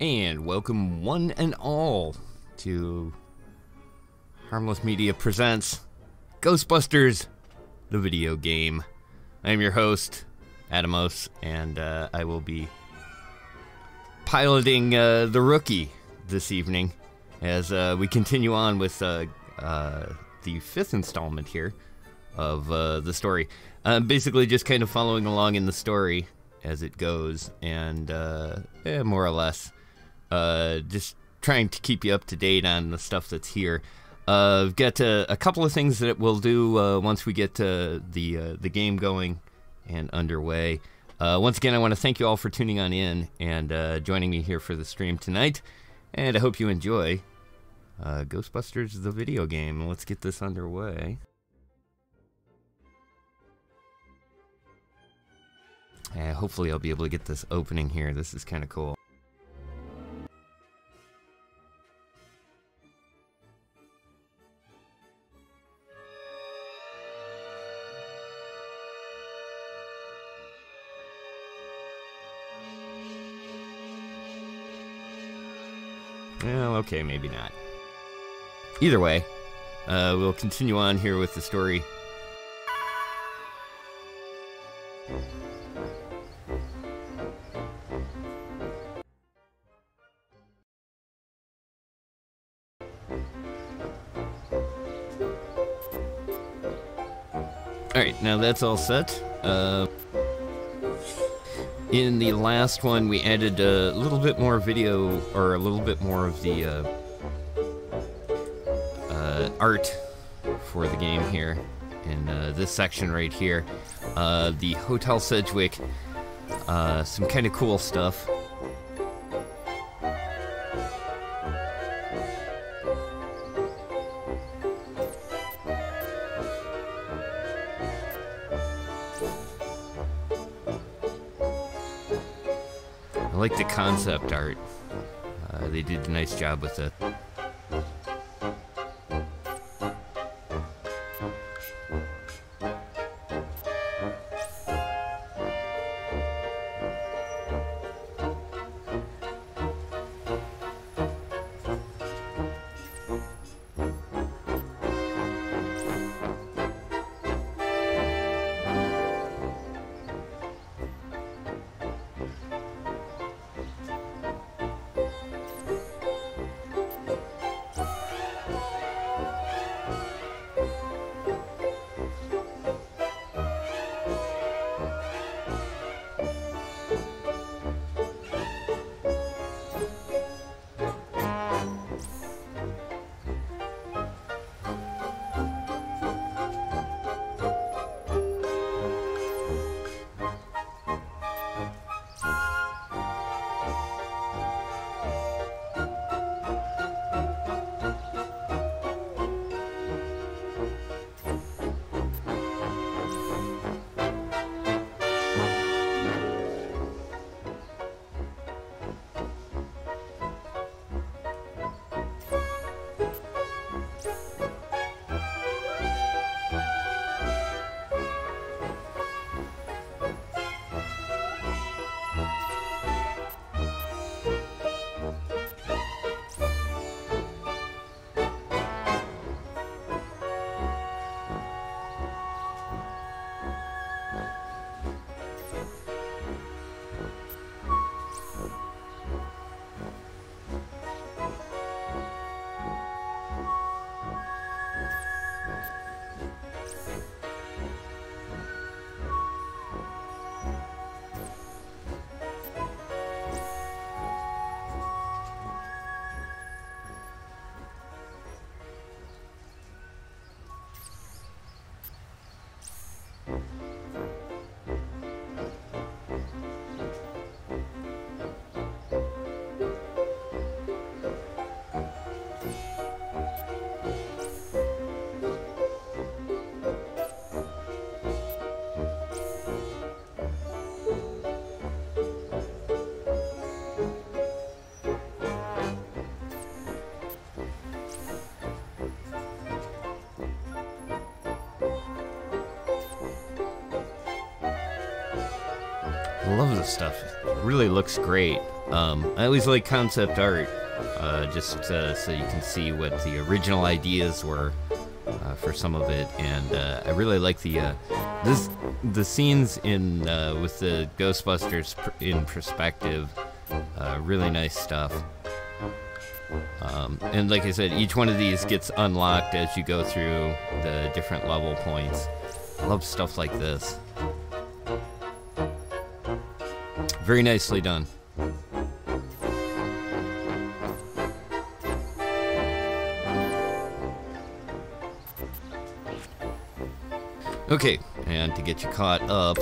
And welcome one and all to Harmless Media Presents Ghostbusters, the video game. I am your host, Atomos, and uh, I will be piloting uh, the rookie this evening as uh, we continue on with uh, uh, the fifth installment here of uh, the story. Basically just kind of following along in the story as it goes, and yeah, more or less uh, just trying to keep you up to date on the stuff that's here. Uh, I've got uh, a couple of things that we'll do uh, once we get the uh, the game going and underway. Once again, I want to thank you all for tuning on in and joining me here for the stream tonight. And I hope you enjoy Ghostbusters the video game. Let's get this underway. hopefully, I'll be able to get this opening here. This is kind of cool. Okay, maybe not. Either way, uh, we'll continue on here with the story. Alright, now that's all set. Uh, in the last one, we added a little bit more video, or a little bit more of the uh, uh, art for the game here. In uh, this section right here, uh, the Hotel Sedgwick, uh, some kind of cool stuff. Concept art. Uh, they did a nice job with it. うん。Stuff. Really looks great. Um, I always like concept art, uh, just uh, so you can see what the original ideas were uh, for some of it, and uh, I really like the uh, this the scenes in uh, with the Ghostbusters pr- in perspective. really nice stuff. Um, and like I said, each one of these gets unlocked as you go through the different level points. I love stuff like this. Very nicely done. Okay, and to get you caught up,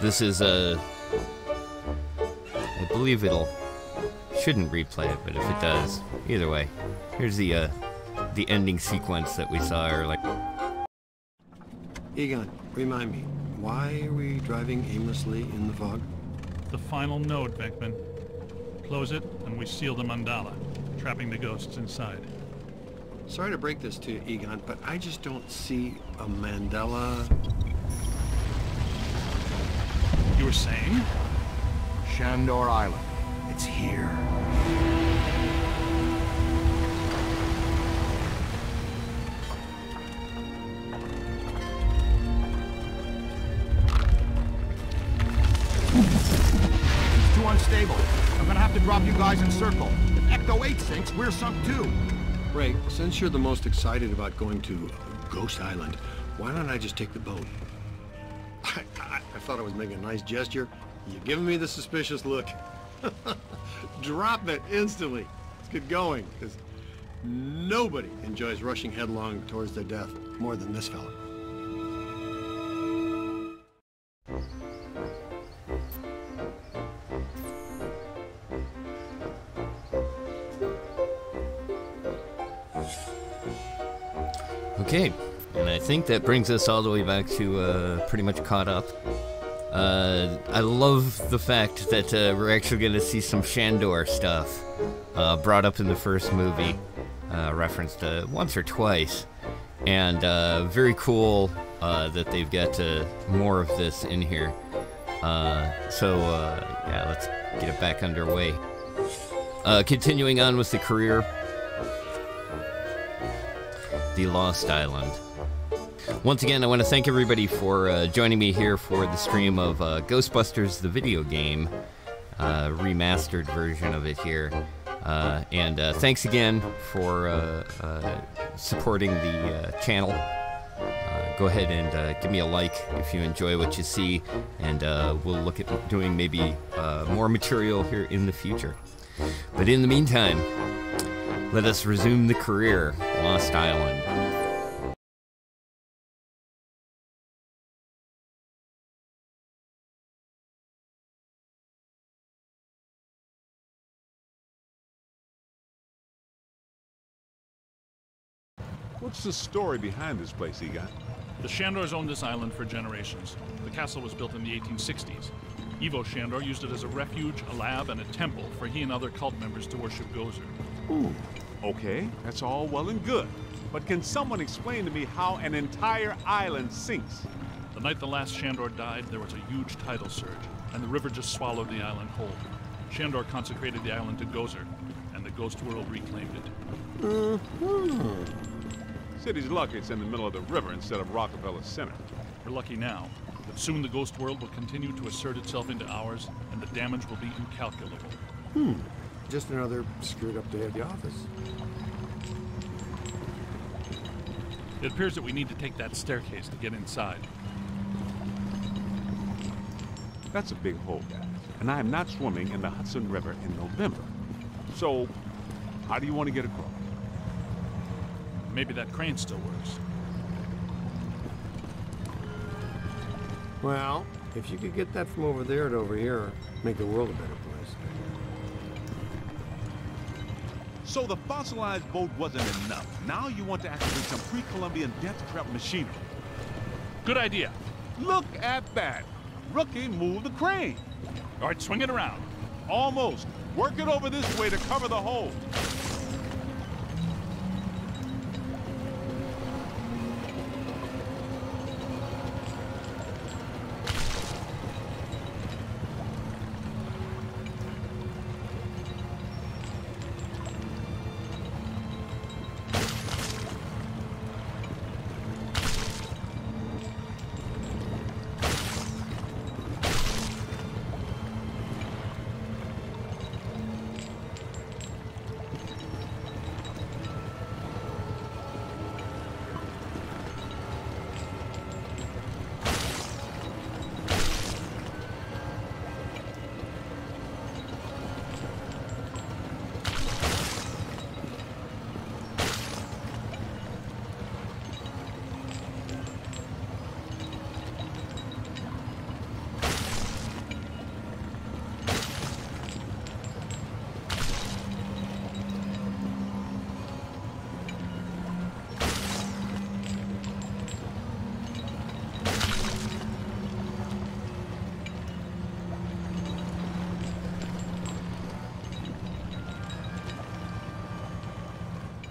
this is a. I believe it'll shouldn't replay it, but if it does, either way, here's the uh, the ending sequence that we saw earlier. Egon, remind me, why are we driving aimlessly in the fog? The final node, Venkman. Close it, and we seal the mandala, trapping the ghosts inside. Sorry to break this to you, Egon, but I just don't see a mandala. You were saying? Shandor Island. It's here. Unstable. I'm gonna have to drop you guys in circle. If 8 sinks, we're sunk too. Ray, since you're the most excited about going to Ghost Island, why don't I just take the boat? I, I, I thought I was making a nice gesture. You're giving me the suspicious look. Drop it instantly. Let's get going, because nobody enjoys rushing headlong towards their death more than this fella. Okay, and I think that brings us all the way back to uh, pretty much caught up. Uh, I love the fact that uh, we're actually going to see some Shandor stuff uh, brought up in the first movie, uh, referenced uh, once or twice, and uh, very cool that they've got more of this in here. so yeah, let's get it back underway. continuing on with the career, the Lost Island. Once again, I want to thank everybody for uh, joining me here for the stream of uh, Ghostbusters the video game, uh, remastered version of it here. Uh, and uh, thanks again for uh, supporting the channel. go ahead and give me a like if you enjoy what you see, and we'll look at doing maybe more material here in the future. But in the meantime, let us resume the career, Lost Island. What's the story behind this place, Egon? The Shandors owned this island for generations. The castle was built in the 1860s. Ivo Shandor used it as a refuge, a lab, and a temple for he and other cult members to worship Gozer. Ooh, okay, that's all well and good. But can someone explain to me how an entire island sinks? The night the last Shandor died, there was a huge tidal surge, and the river just swallowed the island whole. Shandor consecrated the island to Gozer, and the ghost world reclaimed it. Mm -hmm. City's lucky it's in the middle of the river instead of Rockefeller Center. We're lucky now, but soon the ghost world will continue to assert itself into ours, and the damage will be incalculable. Hmm. Just another screwed up day at the office. It appears that we need to take that staircase to get inside. That's a big hole, guys. And I am not swimming in the Hudson River in November. So, how do you want to get across? Maybe that crane still works. Well, if you could get that from over there to over here, make the world a better place. So the fossilized boat wasn't enough. Now you want to activate some pre-Columbian death trap machinery. Good idea. Look at that. Rookie moved the crane. All right, swing it around. Almost. Work it over this way to cover the hole.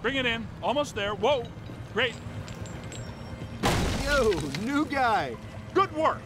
Bring it in. Almost there. Whoa! Great. Yo, new guy. Good work!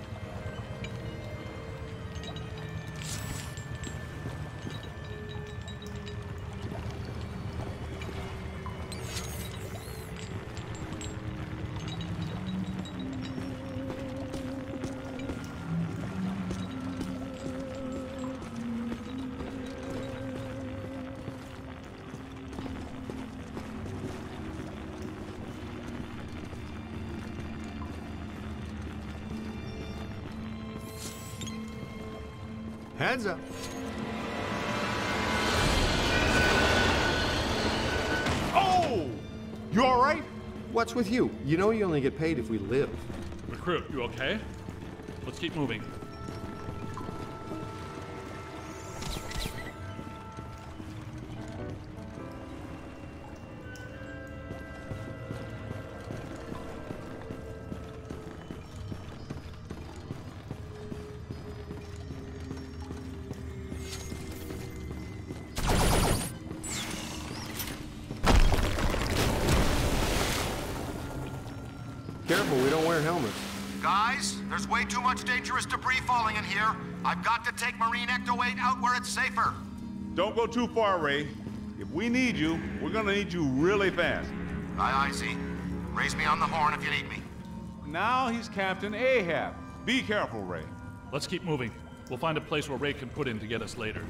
Heads up. Oh! You all right? What's with you? You know you only get paid if we live. Recruit, you okay? Let's keep moving. Go too far, Ray. If we need you, we're gonna need you really fast. Aye, aye, Z. Raise me on the horn if you need me. Now he's Captain Ahab. Be careful, Ray. Let's keep moving. We'll find a place where Ray can put in to get us later.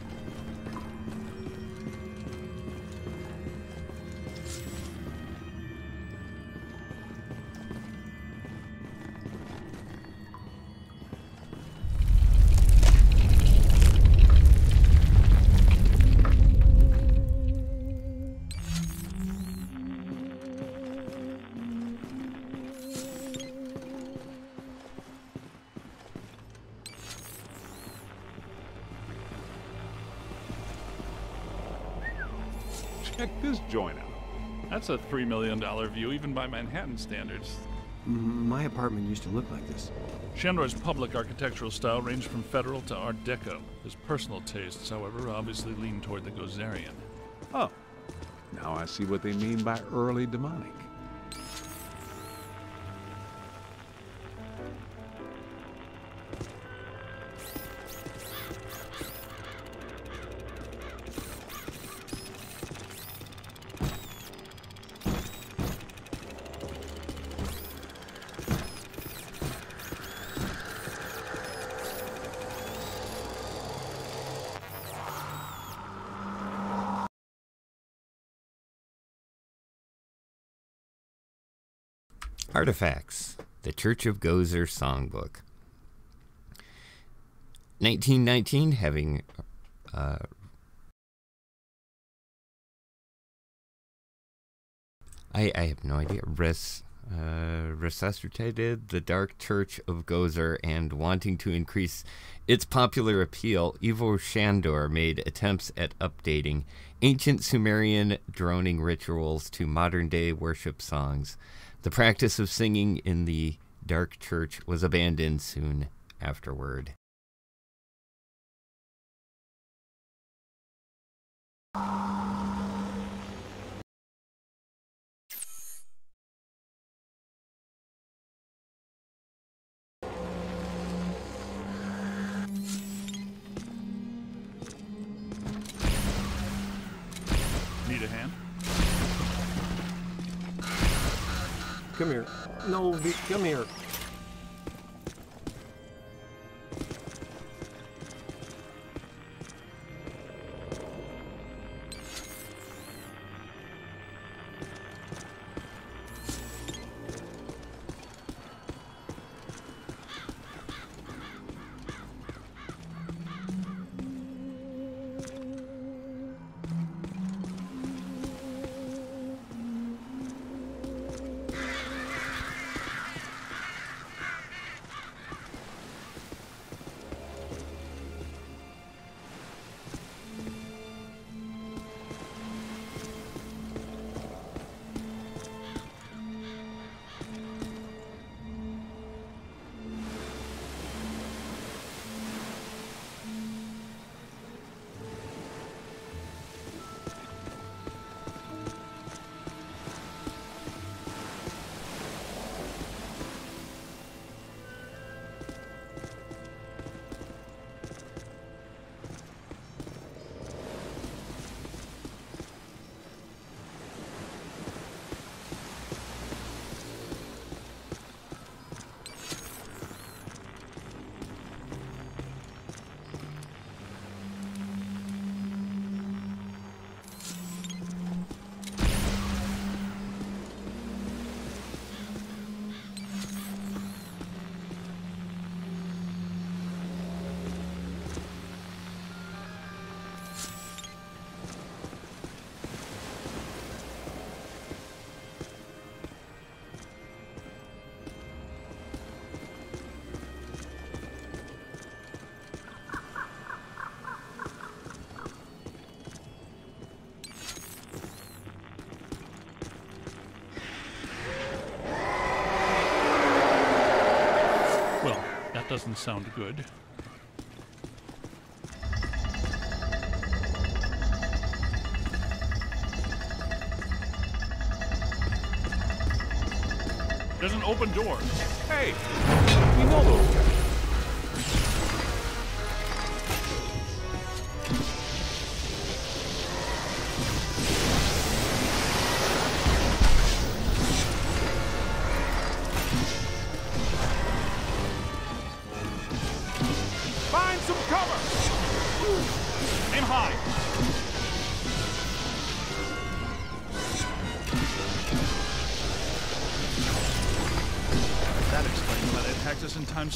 That's a $3 million view, even by Manhattan standards. My apartment used to look like this. Shandor's public architectural style ranged from Federal to Art Deco. His personal tastes, however, obviously lean toward the Gozerian. Oh, now I see what they mean by early demonic. Artifacts The Church of Gozer Songbook. 1919, having uh, I, I have no idea. Res, uh, resuscitated the Dark Church of Gozer and wanting to increase its popular appeal, Ivo Shandor made attempts at updating ancient Sumerian droning rituals to modern day worship songs. The practice of singing in the Dark Church was abandoned soon afterward. Come here. No, come here. Doesn't sound good. There's an open door. Hey,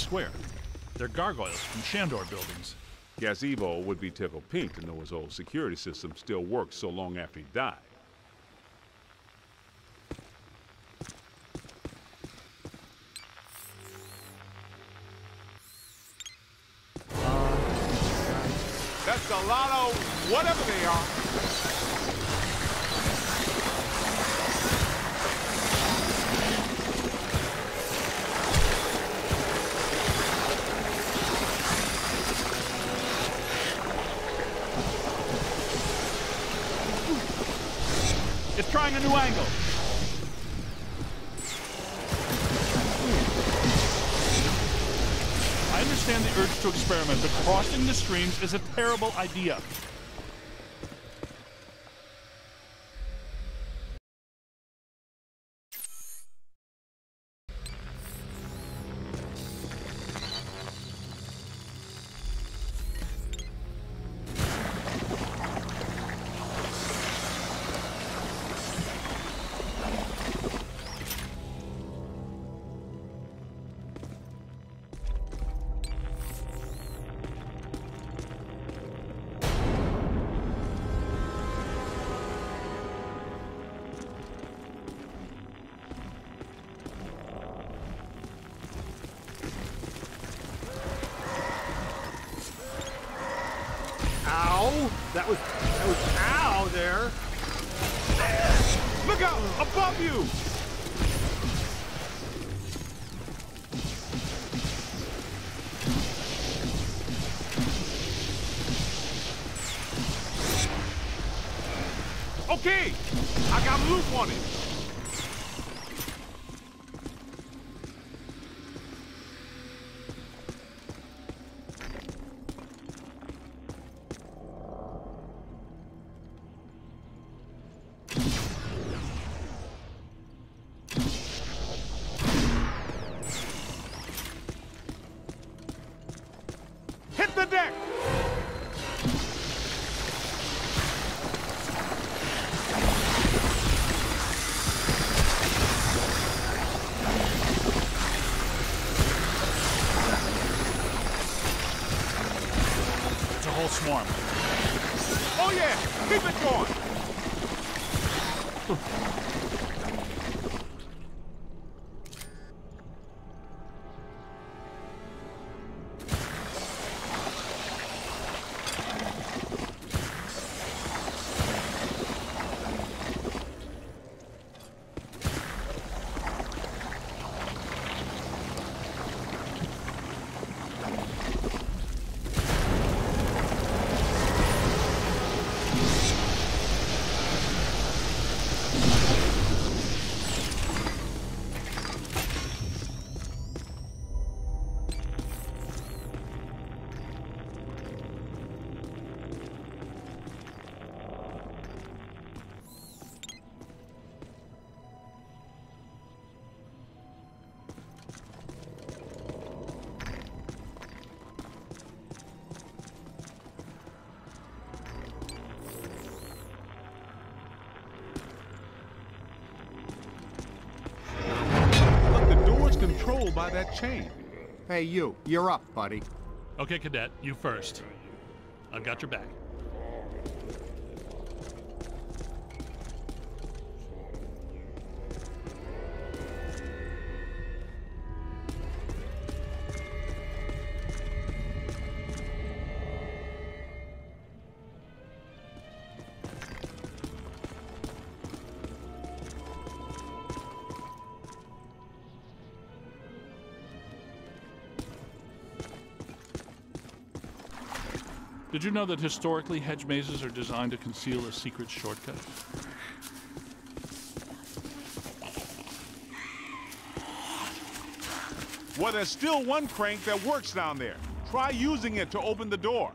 Square. They're gargoyles from Shandor buildings. Gazebo would be tickled pink to know his old security system still works so long after he died. Streams is a terrible idea. That was that was ow there. Look out! Above you! Chain. Hey, you. You're up, buddy. Okay, cadet, you first. I've got your back. Did you know that historically hedge mazes are designed to conceal a secret shortcut? Well, there's still one crank that works down there. Try using it to open the door.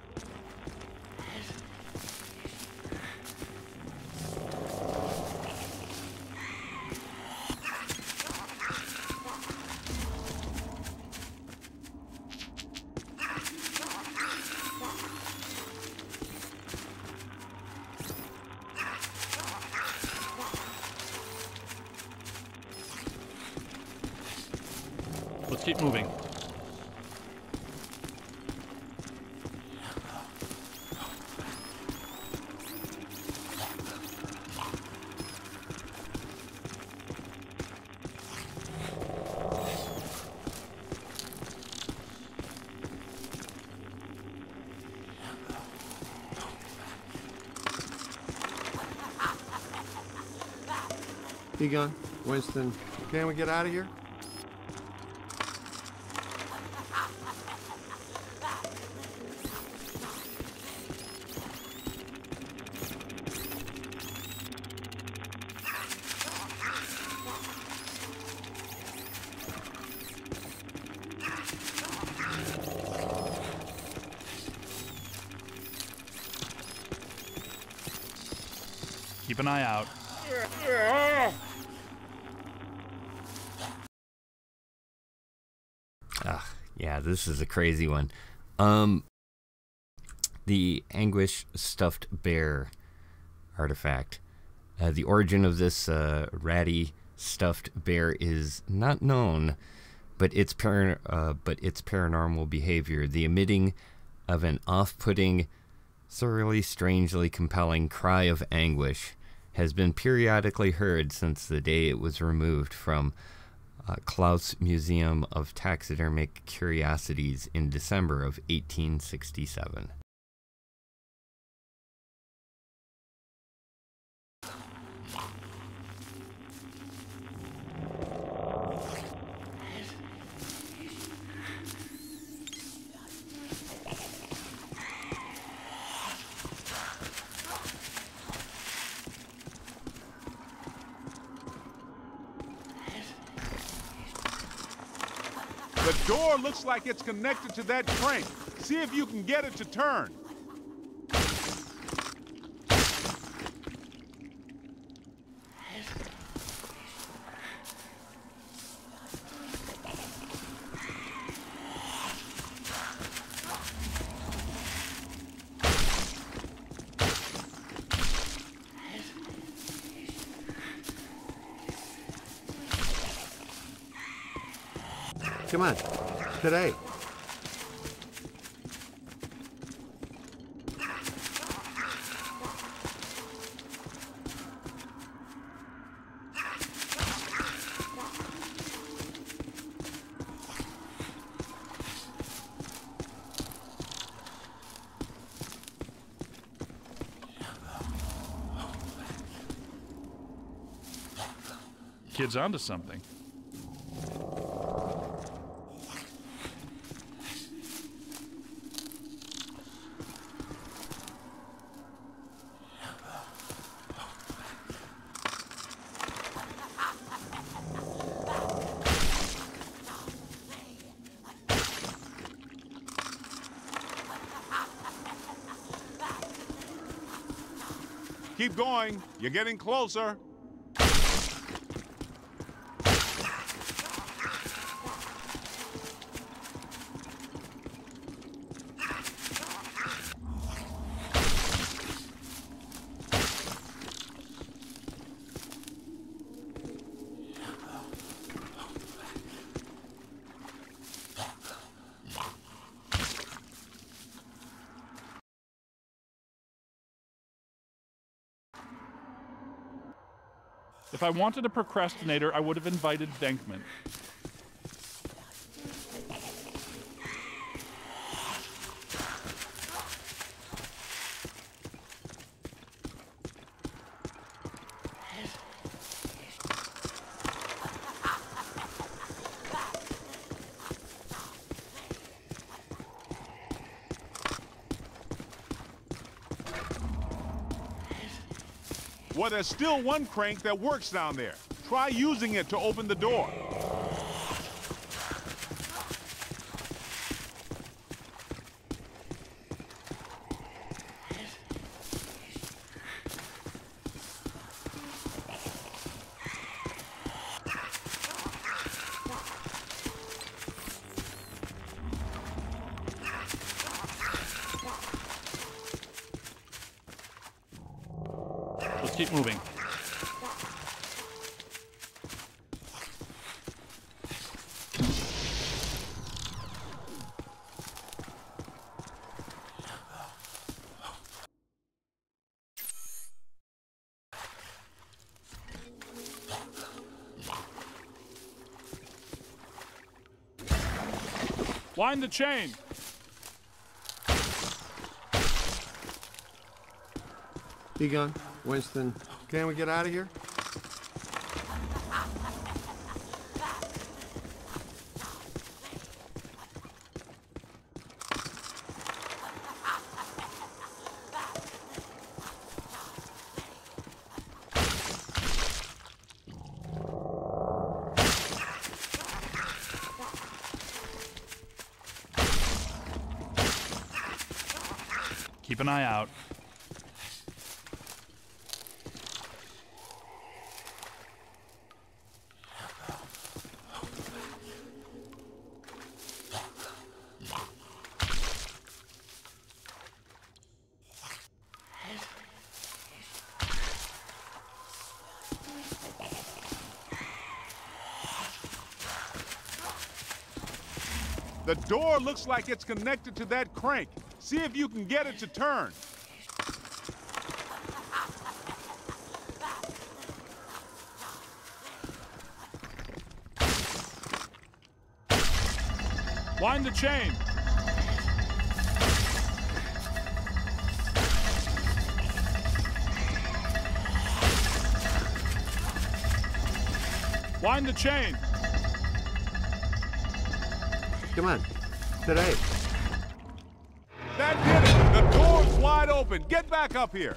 Egon, Winston, can we get out of here? This is a crazy one. Um, the Anguish stuffed bear artifact. Uh, the origin of this uh, ratty stuffed bear is not known, but its par- uh, but its paranormal behavior, the emitting of an off-putting, thoroughly strangely compelling cry of anguish, has been periodically heard since the day it was removed from uh, Klaus Museum of Taxidermic Curiosities in December of 1867. The door like it's connected to that crank. See if you can get it to turn. Come on, today. Kid's onto something. Keep going. You're getting closer. If I wanted a procrastinator, I would have invited Venkman. Well, there's still one crank that works down there. Try using it to open the door. Let's keep moving. Wind the chain. Egon, Winston, can we get out of here? Keep an eye out. The door looks like it's connected to that crank. See if you can get it to turn. Wind the chain. Wind the chain. Come on. Today. That did it. The door's wide open. Get back up here.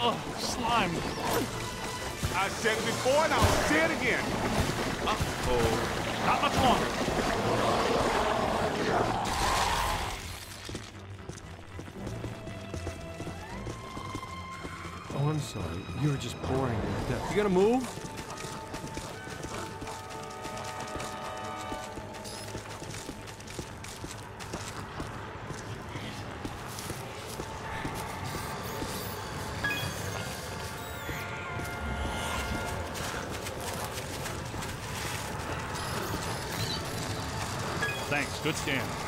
Ugh, slime. I said it before and I'll say it again. Not much longer. Oh, I'm sorry. You were just boring to death. You gonna move? Good scan.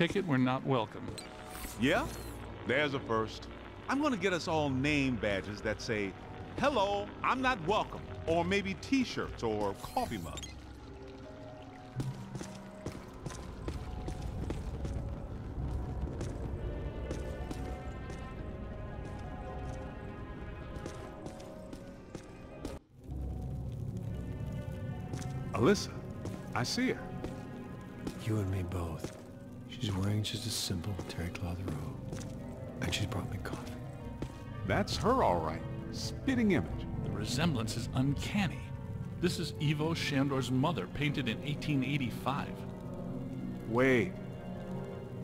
It we're not welcome. Yeah? There's a first. I'm gonna get us all name badges that say, Hello, I'm not welcome. Or maybe t shirts or coffee mugs. Alyssa, I see her. That's her, all right. Spitting image. The resemblance is uncanny. This is Ivo Shandor's mother, painted in 1885. Wait.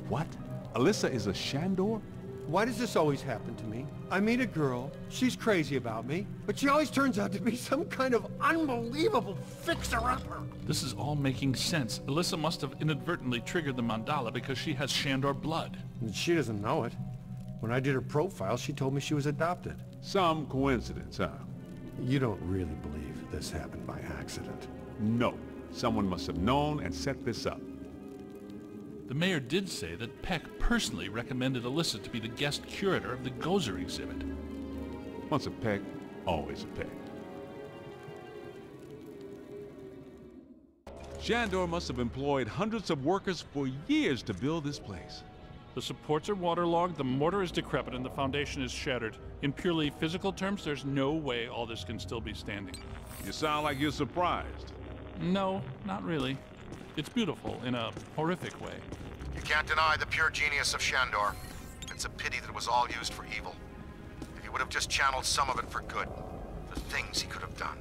What? Alyssa is a Shandor? Why does this always happen to me? I meet a girl, she's crazy about me, but she always turns out to be some kind of unbelievable fixer-upper. This is all making sense. Alyssa must have inadvertently triggered the mandala because she has Shandor blood. And she doesn't know it. When I did her profile, she told me she was adopted. Some coincidence, huh? You don't really believe this happened by accident. No. Someone must have known and set this up. The mayor did say that Peck personally recommended Alyssa to be the guest curator of the Gozer exhibit. Once a peck, always a peck. Shandor must have employed hundreds of workers for years to build this place. The supports are waterlogged, the mortar is decrepit, and the foundation is shattered. In purely physical terms, there's no way all this can still be standing. You sound like you're surprised. No, not really. It's beautiful in a horrific way. You can't deny the pure genius of Shandor. It's a pity that it was all used for evil. If he would have just channeled some of it for good, the things he could have done.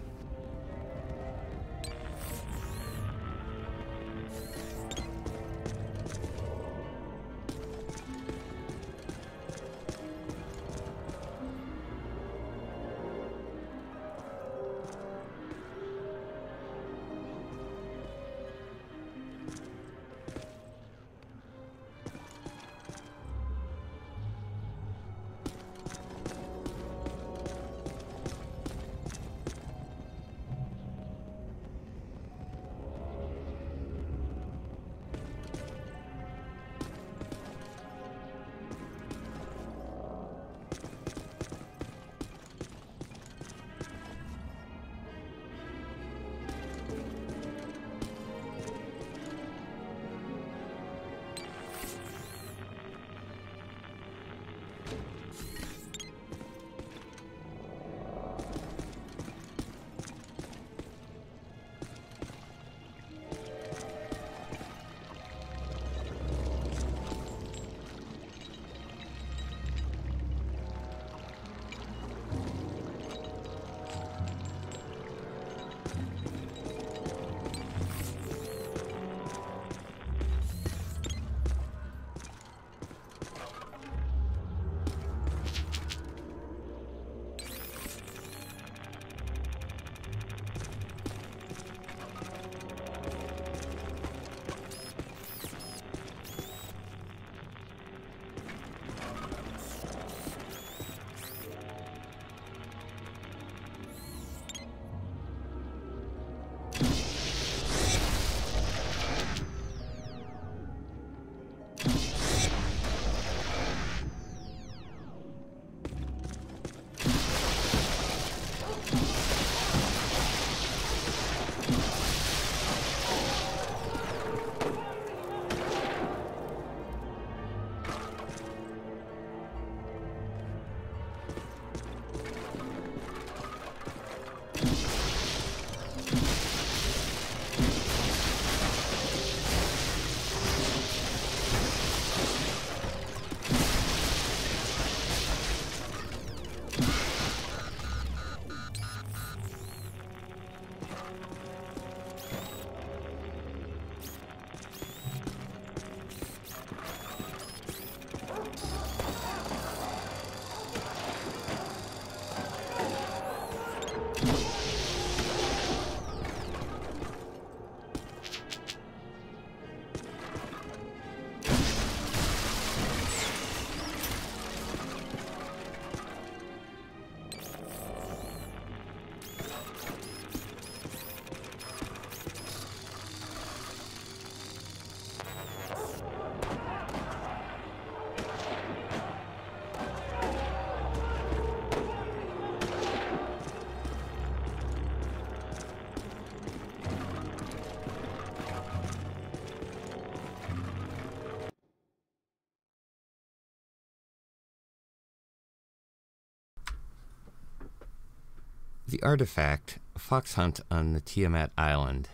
The artifact, Fox Hunt on the Tiamat Island.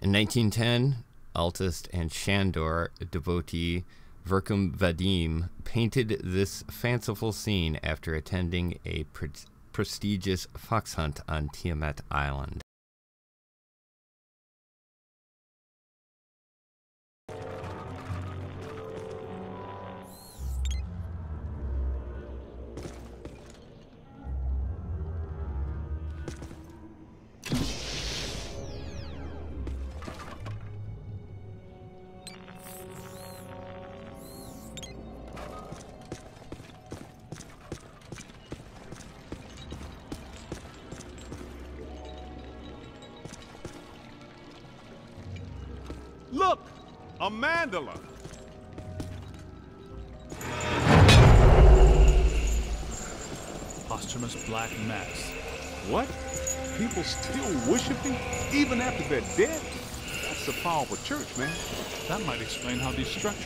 In 1910, Altist and Shandor devotee Verkum Vadim painted this fanciful scene after attending a pre- prestigious fox hunt on Tiamat Island.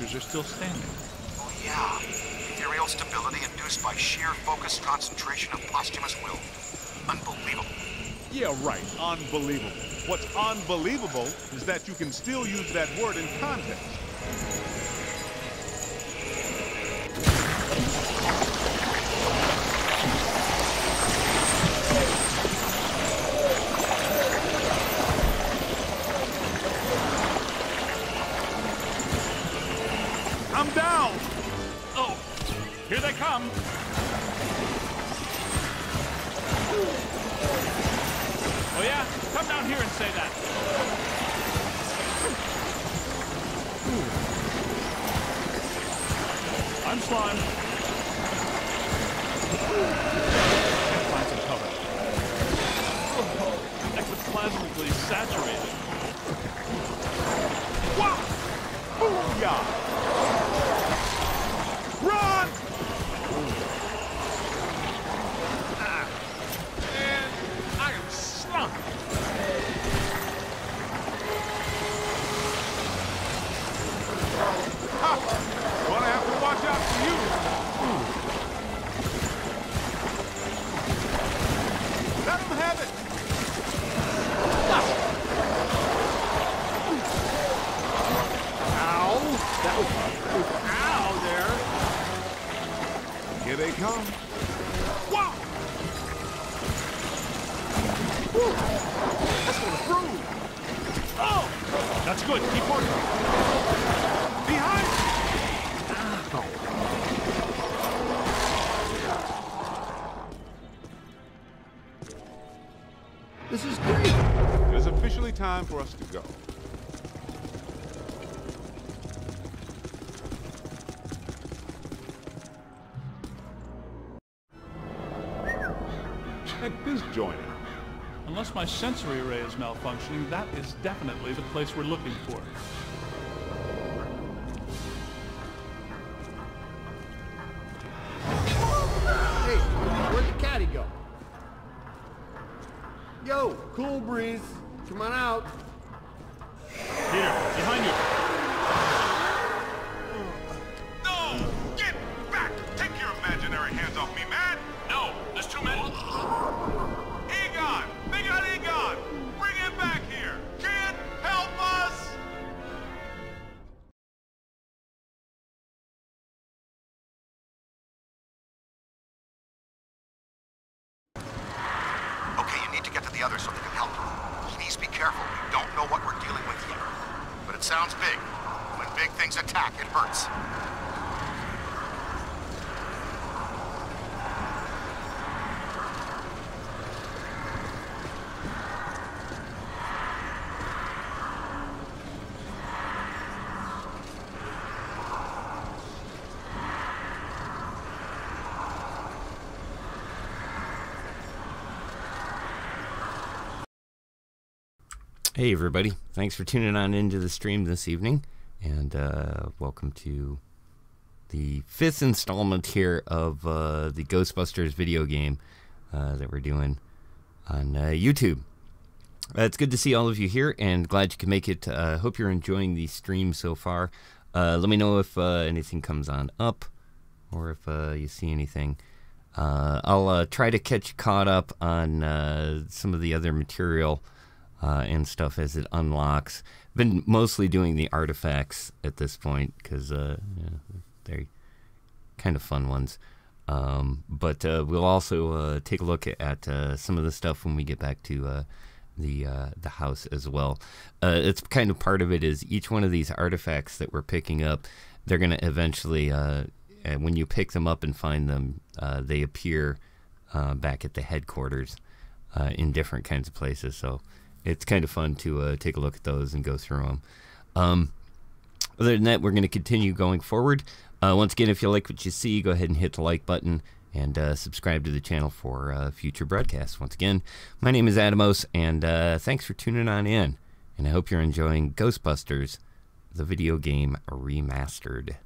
Structures are still standing. Oh, yeah. Ethereal stability induced by sheer focused concentration of posthumous will. Unbelievable. Yeah, right. Unbelievable. What's unbelievable is that you can still use that word in context. Time for us to go. Check this joint out. Unless my sensory array is malfunctioning, that is definitely the place we're looking for. Hey, everybody. Thanks for tuning on into the stream this evening. And uh, welcome to the fifth installment here of uh, the Ghostbusters video game uh, that we're doing on uh, YouTube. Uh, it's good to see all of you here and glad you can make it. Uh, hope you're enjoying the stream so far. Let me know if anything comes on up or if you see anything. I'll try to catch caught up on some of the other material uh, and stuff as it unlocks. Been mostly doing the artifacts at this point because uh, yeah, they're kind of fun ones. Um, but uh, we'll also uh, take a look at uh, some of the stuff when we get back to uh, the the house as well. It's kind of part of it is each one of these artifacts that we're picking up, they're going to eventually, when you pick them up and find them, they appear back at the headquarters in different kinds of places. So it's kind of fun to uh, take a look at those and go through them. Um, other than that, we're going to continue going forward. Uh, once again, if you like what you see, go ahead and hit the like button and uh, subscribe to the channel for uh, future broadcasts. Once again, my name is Atomos, and uh, thanks for tuning on in. And I hope you're enjoying Ghostbusters, the video game remastered.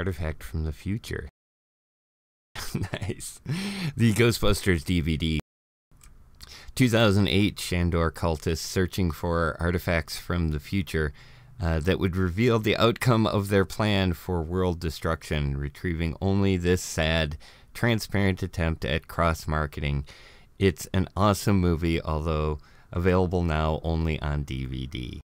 Artifact from the future. nice. The Ghostbusters DVD. 2008 Shandor cultists searching for artifacts from the future uh, that would reveal the outcome of their plan for world destruction, retrieving only this sad, transparent attempt at cross marketing. It's an awesome movie, although available now only on DVD.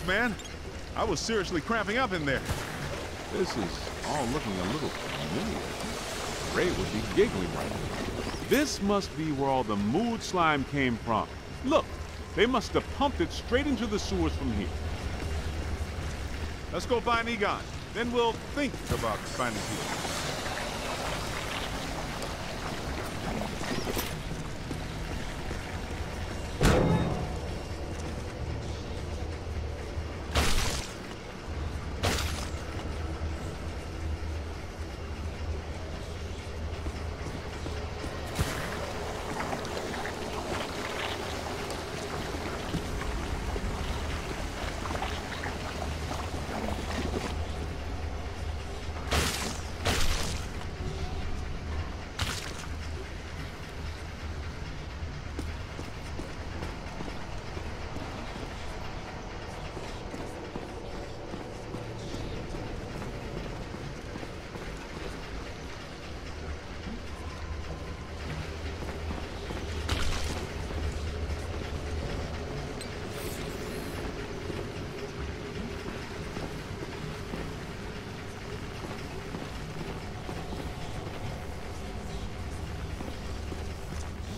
Thanks, man. I was seriously cramping up in there. This is all looking a little familiar. Ray would be giggling right now. This must be where all the mood slime came from. Look, they must have pumped it straight into the sewers from here. Let's go find Egon. Then we'll think about finding people.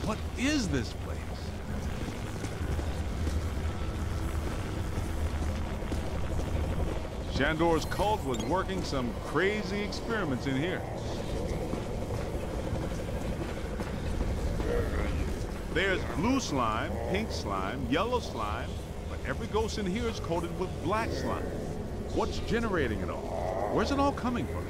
What is this place? Shandor's cult was working some crazy experiments in here. There's blue slime, pink slime, yellow slime, but every ghost in here is coated with black slime. What's generating it all? Where's it all coming from?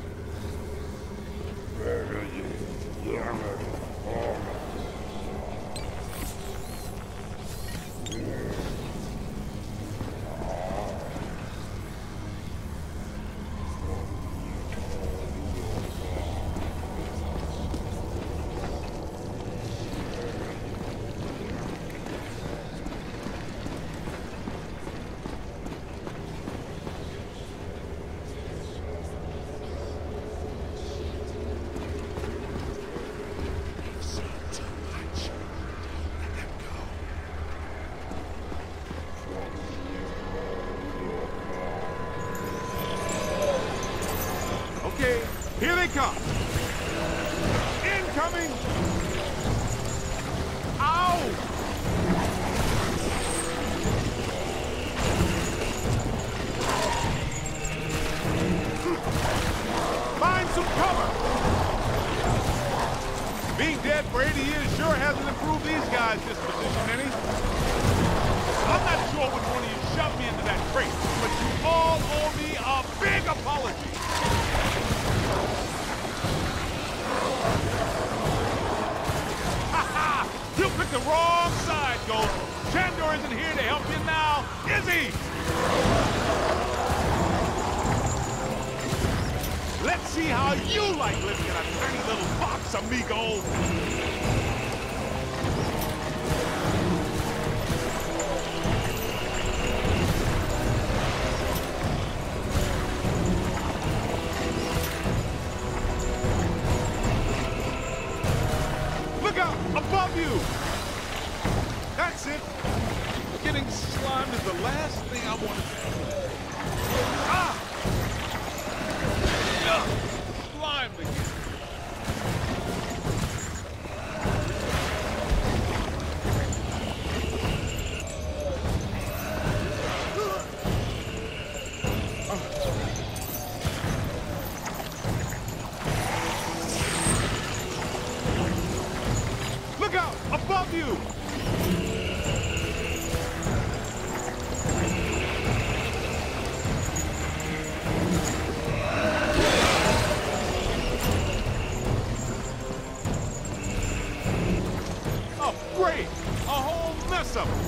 A whole mess of them!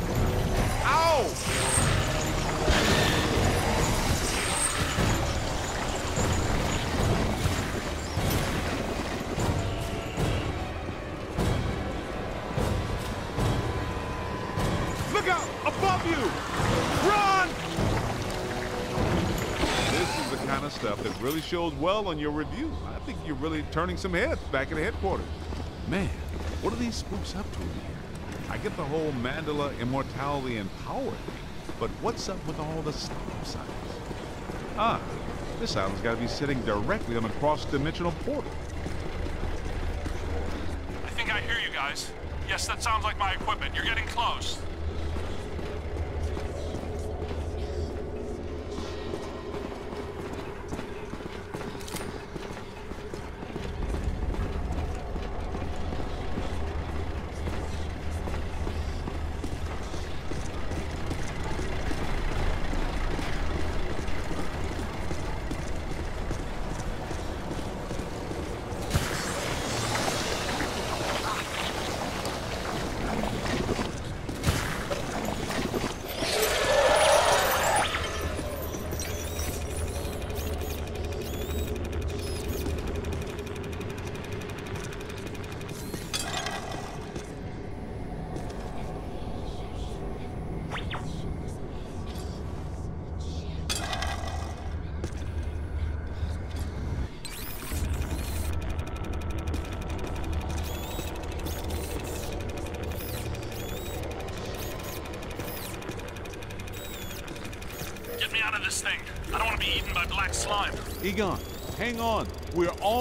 Ow! Look out! Above you! Run! This is the kind of stuff that really shows well on your review. I think you're really turning some heads back at headquarters. Man, what are these spooks up to? I get the whole Mandala immortality and power thing, but what's up with all the stop signs? Ah, this island's got to be sitting directly on a cross-dimensional portal. I think I hear you guys. Yes, that sounds like my equipment. You're getting close.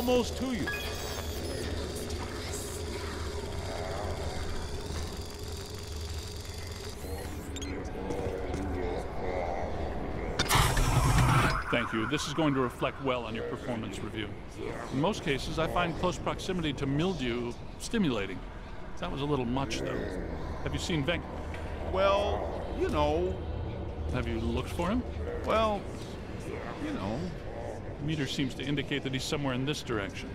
almost to you. Thank you. This is going to reflect well on your performance review. In most cases, I find close proximity to mildew stimulating. That was a little much, though. Have you seen Venk? Well, you know. Have you looked for him? Well, you know. Meter seems to indicate that he's somewhere in this direction.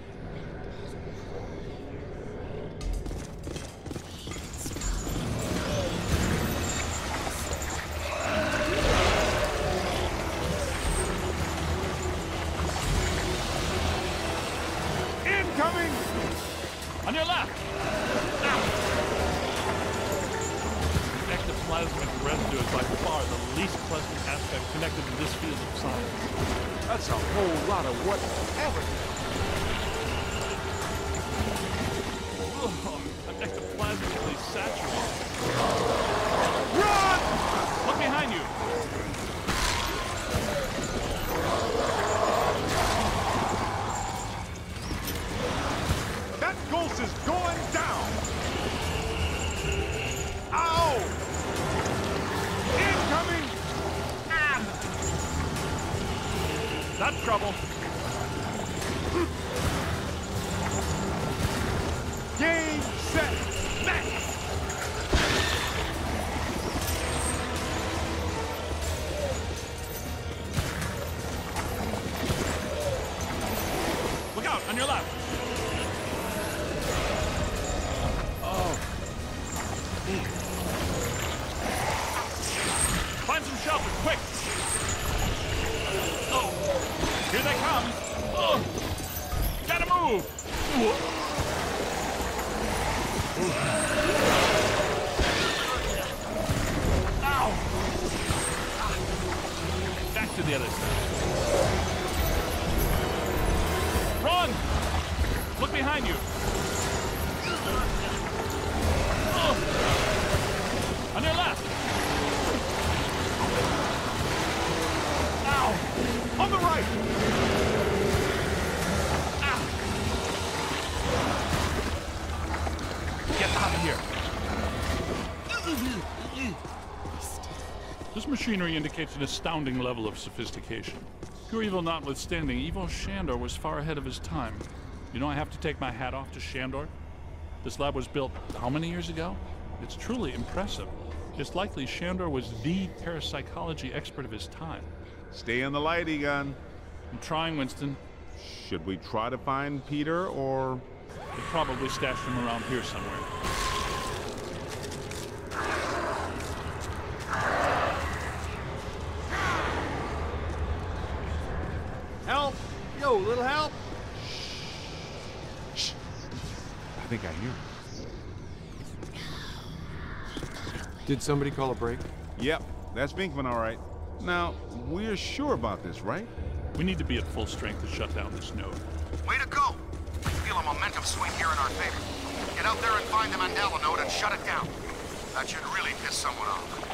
Machinery indicates an astounding level of sophistication. Pure evil notwithstanding, Ivo Shandor was far ahead of his time. You know, I have to take my hat off to Shandor. This lab was built how many years ago? It's truly impressive. It's likely Shandor was the parapsychology expert of his time. Stay in the light, Egon. I'm trying, Winston. Should we try to find Peter or. They probably stashed him around here somewhere. Help! Yo, little help! I think I hear him. Did somebody call a break? Yep, that's Venkman all right. Now, we're sure about this, right? We need to be at full strength to shut down this node. Way to go! I feel a momentum swing here in our favor. Get out there and find the Mandala node and shut it down. That should really piss someone off.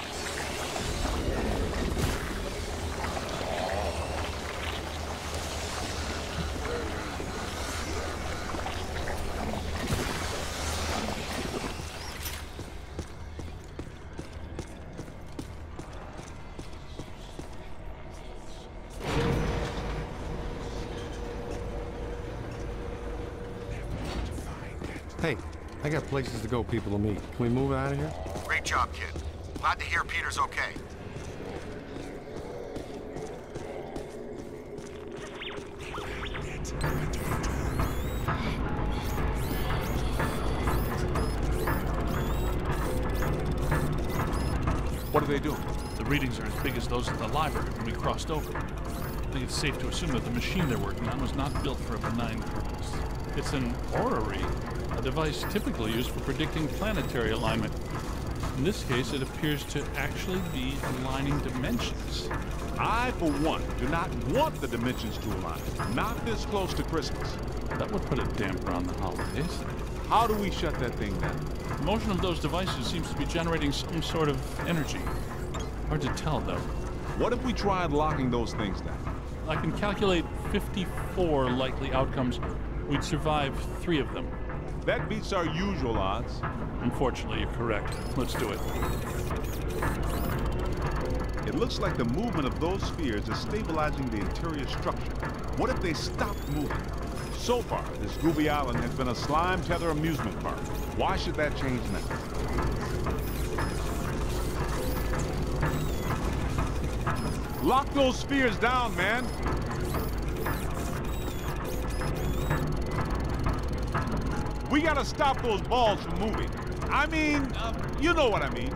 Hey, I got places to go, people to meet. Can we move out of here? Great job, kid. Glad to hear Peter's okay. What are they doing? The readings are as big as those at the library when we crossed over. I think it's safe to assume that the machine they're working on was not built for a benign purpose. It's an orrery, a device typically used for predicting planetary alignment. In this case, it appears to actually be aligning dimensions. I, for one, do not want the dimensions to align. Not this close to Christmas. That would put a damper on the holidays. How do we shut that thing down? The motion of those devices seems to be generating some sort of energy. Hard to tell, though. What if we tried locking those things down? I can calculate 54 likely outcomes. We'd survive three of them. That beats our usual odds. Unfortunately, you're correct. Let's do it. It looks like the movement of those spheres is stabilizing the interior structure. What if they stopped moving? So far, this Gooby Island has been a slime tether amusement park. Why should that change now? Lock those spheres down, man! We gotta stop those balls from moving. I mean, you know what I mean.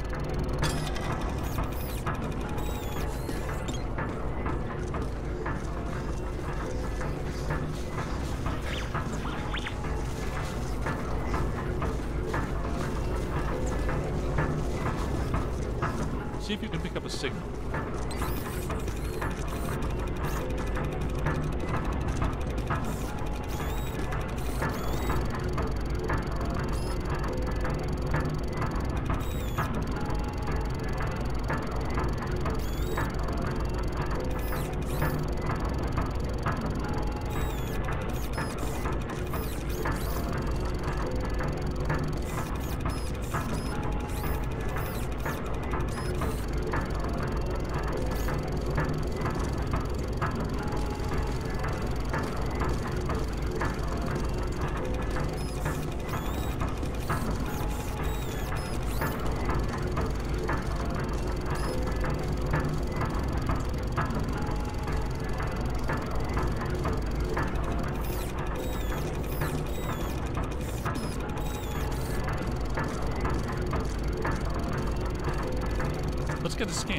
Get a scan.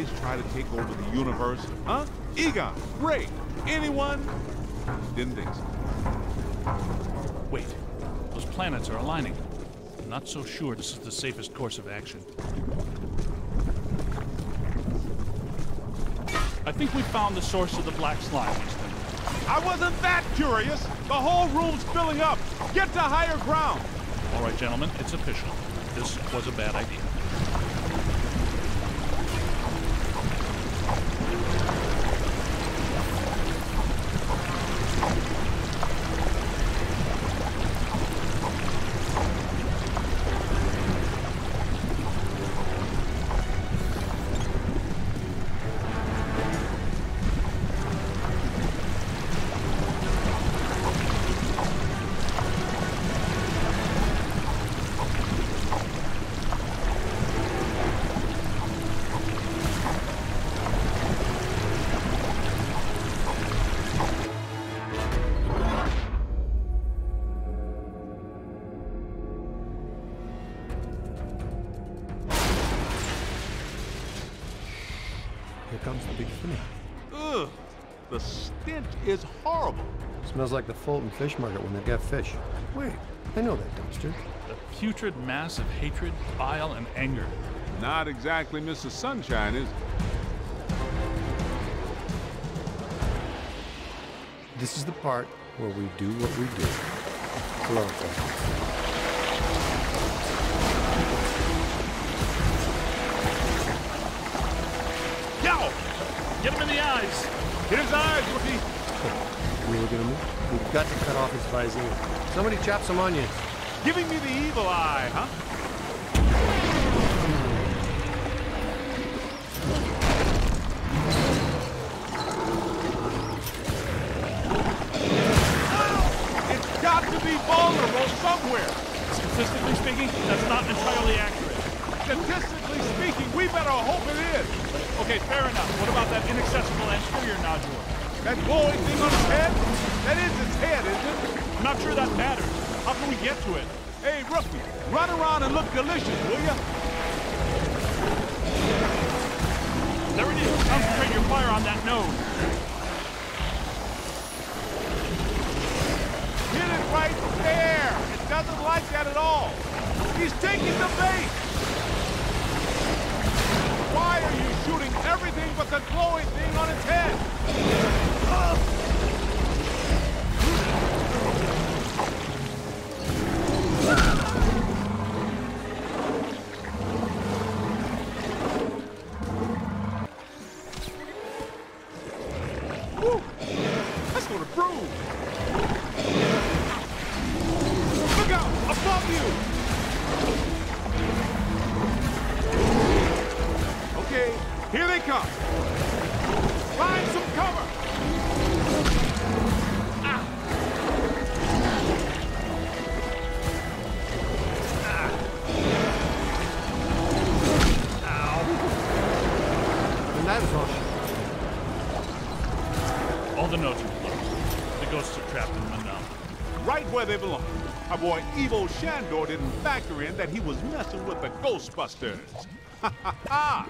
Always try to take over the universe? Huh? Egon, Ray, anyone? Didn't think so. Wait, those planets are aligning. I'm not so sure this is the safest course of action. I think we found the source of the black slime. I wasn't that curious. The whole room's filling up. Get to higher ground. All right, gentlemen, it's official. This was a bad idea. Smells like the Fulton Fish Market when they've got fish. Wait, I know that dumpster. The putrid mass of hatred, bile, and anger. Not exactly Mrs. Sunshine, is it? This is the part where we do what we do. Chloroform. Yo! Get him in the eyes! Hit his eyes, Really gonna move? We've got to cut off his visine. Somebody chop some onions. Giving me the evil eye, huh? Boy Ivo Shandor didn't factor in that he was messing with the Ghostbusters. Ha ha ha!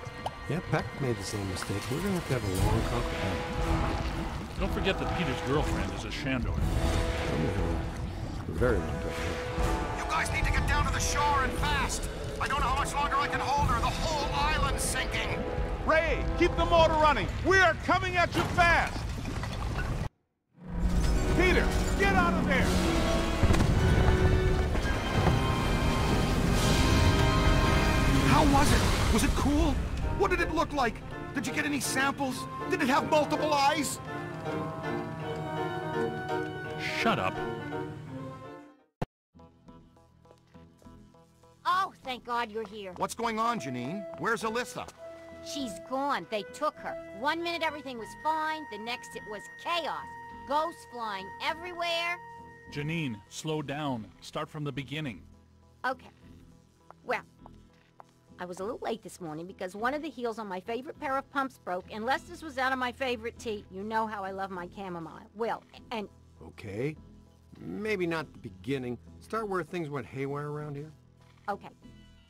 Yeah, Peck made the same mistake. We're gonna have to have a long talk with him. Don't forget that Peter's girlfriend is a Shandor. I'm gonna have a very long talk with him. You guys need to get down to the shore and fast. I don't know how much longer I can hold her. The whole island's sinking. Ray, keep the motor running. We are coming at you fast. Did you get any samples? Did it have multiple eyes? Shut up. Oh, thank God you're here. What's going on, Janine? Where's Ilyssa? She's gone. They took her. One minute everything was fine, the next it was chaos. Ghosts flying everywhere. Janine, slow down. Start from the beginning. Okay. Well, I was a little late this morning because one of the heels on my favorite pair of pumps broke, and Lester's was out of my favorite tea. You know how I love my chamomile. Well, and Okay. Maybe not the beginning. Start where things went haywire around here. Okay.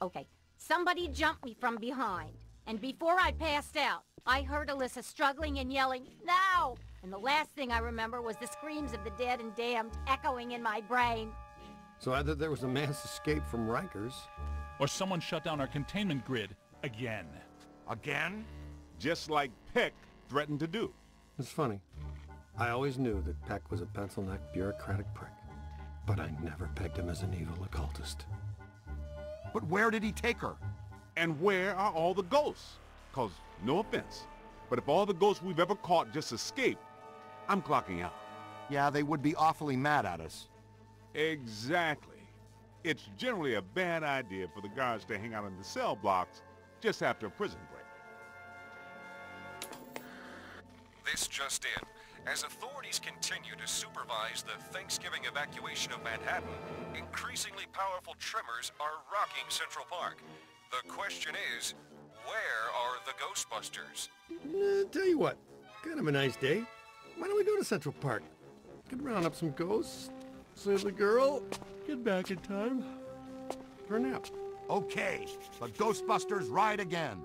Okay. Somebody jumped me from behind. And before I passed out, I heard Ilyssa struggling and yelling, No! And the last thing I remember was the screams of the dead and damned echoing in my brain. So either there was a mass escape from Rikers, Or someone shut down our containment grid again. Again? Just like Peck threatened to do. It's funny. I always knew that Peck was a pencil-necked bureaucratic prick. But I never pegged him as an evil occultist. But where did he take her? And where are all the ghosts? Cause, no offense, but if all the ghosts we've ever caught just escaped, I'm clocking out. Yeah, they would be awfully mad at us. Exactly. It's generally a bad idea for the guards to hang out in the cell blocks just after a prison break. This just in. As authorities continue to supervise the Thanksgiving evacuation of Manhattan, increasingly powerful tremors are rocking Central Park. The question is, where are the Ghostbusters? Uh, tell you what, kind of a nice day. Why don't we go to Central Park? Could round up some ghosts, save the girl, get back in time for a nap. Okay, the Ghostbusters ride again.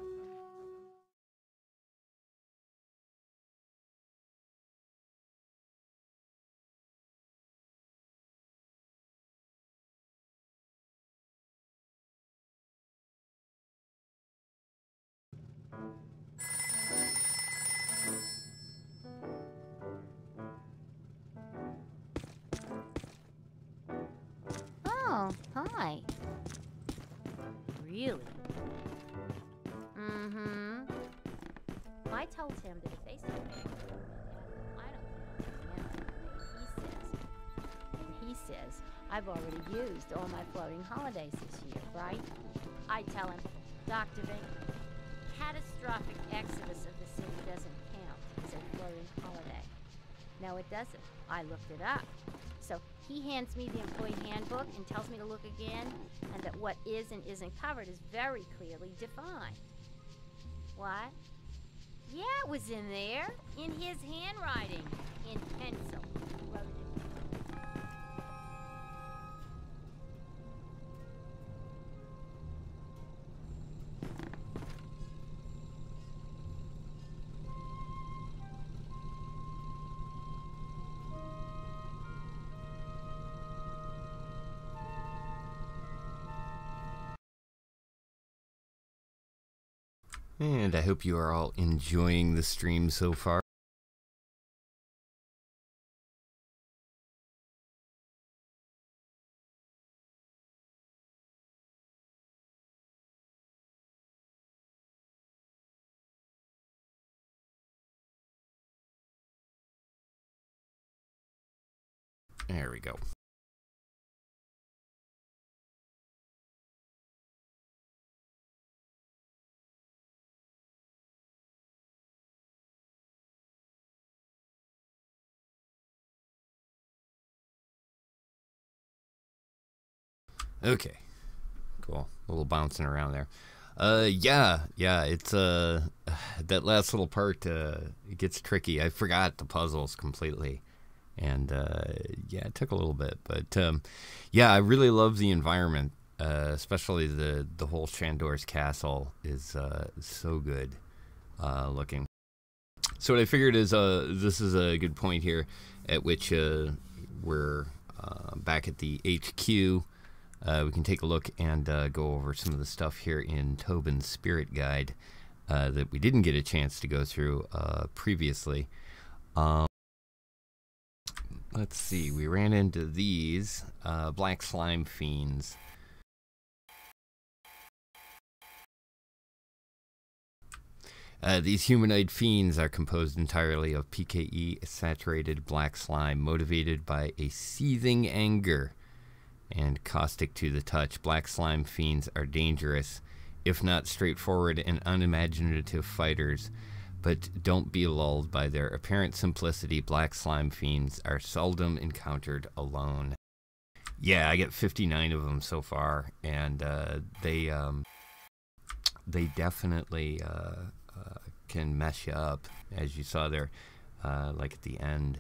Holidays this year, right? I tell him, Dr. Vink, catastrophic exodus of the city doesn't count as a floating holiday. No, it doesn't. I looked it up. So he hands me the employee handbook and tells me to look again, and that what is and isn't covered is very clearly defined. What? Yeah, it was in there. In his handwriting. In pencil. And I hope you are all enjoying the stream so far. There we go. Okay. Cool. A little bouncing around there. Uh yeah, yeah, it's uh that last little part uh it gets tricky. I forgot the puzzles completely. And uh yeah, it took a little bit, but um yeah, I really love the environment. Uh especially the the whole Shandor's castle is uh so good uh looking. So what I figured is uh this is a good point here at which uh we're uh, back at the HQ uh, we can take a look and uh, go over some of the stuff here in Tobin's Spirit Guide uh, that we didn't get a chance to go through uh, previously. Um, let's see, we ran into these uh, black slime fiends. Uh, these humanoid fiends are composed entirely of PKE saturated black slime, motivated by a seething anger and caustic to the touch. Black slime fiends are dangerous, if not straightforward and unimaginative fighters. But don't be lulled by their apparent simplicity. Black slime fiends are seldom encountered alone. Yeah, I get 59 of them so far, and uh, they um, they definitely uh, uh, can mess you up, as you saw there, uh, like at the end.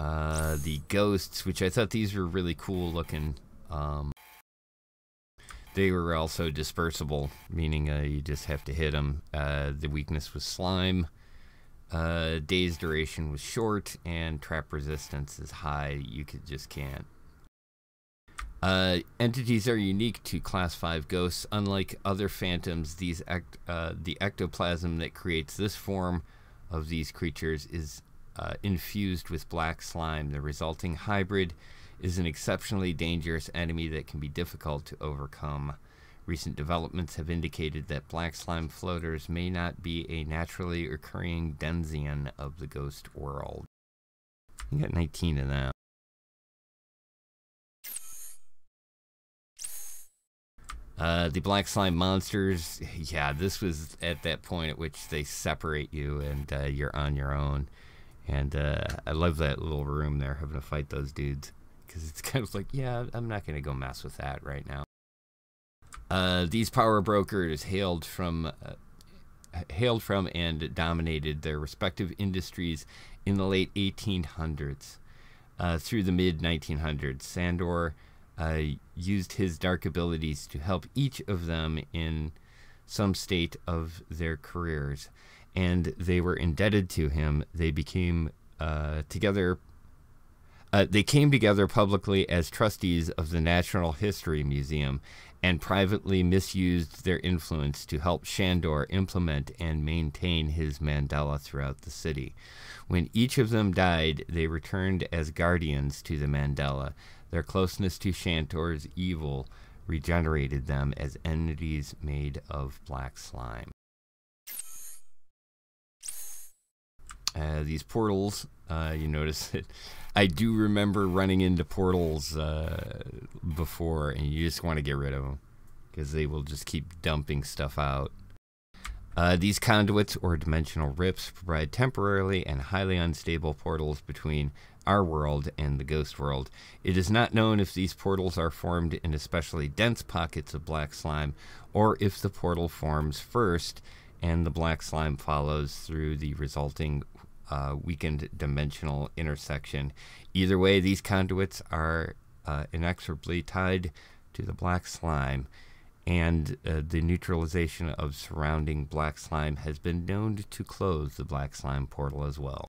Uh, the ghosts, which I thought these were really cool looking. Um, they were also dispersible, meaning uh, you just have to hit them. Uh, the weakness was slime. Uh, days duration was short, and trap resistance is high. You could just can't. Uh, entities are unique to Class 5 ghosts. Unlike other phantoms, these uh, the ectoplasm that creates this form of these creatures is uh, infused with black slime. The resulting hybrid is an exceptionally dangerous enemy that can be difficult to overcome. Recent developments have indicated that black slime floaters may not be a naturally occurring denizen of the ghost world. You got 19 of them. Uh, the black slime monsters, yeah, this was at that point at which they separate you and uh, you're on your own. And uh, I love that little room there having to fight those dudes because it's kind of like, yeah, I'm not going to go mess with that right now. Uh, these power brokers hailed from uh, hailed from and dominated their respective industries in the late 1800s uh, through the mid 1900s. Shandor uh, used his dark abilities to help each of them in some state of their careers, and they were indebted to him. They became uh, together. Uh, they came together publicly as trustees of the Natural History Museum and privately misused their influence to help Shandor implement and maintain his Mandala throughout the city. When each of them died, they returned as guardians to the Mandala. Their closeness to Shandor's evil regenerated them as entities made of black slime. Uh, these portals, uh, you notice that I do remember running into portals uh, before, and you just want to get rid of them because they will just keep dumping stuff out. Uh, these conduits or dimensional rips provide temporarily and highly unstable portals between our world and the ghost world. It is not known if these portals are formed in especially dense pockets of black slime or if the portal forms first and the black slime follows through the resulting uh, weakened dimensional intersection. Either way, these conduits are uh, inexorably tied to the black slime, and uh, the neutralization of surrounding black slime has been known to close the black slime portal as well.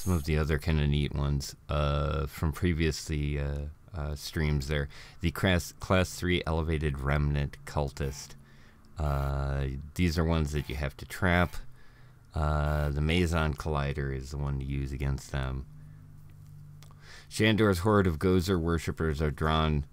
Some of the other kind of neat ones uh, from previously uh, uh, streams there. The class, class 3 elevated remnant cultist. Uh, these are ones that you have to trap. Uh, the Meson Collider is the one to use against them. Shandor's horde of Gozer worshippers are drawn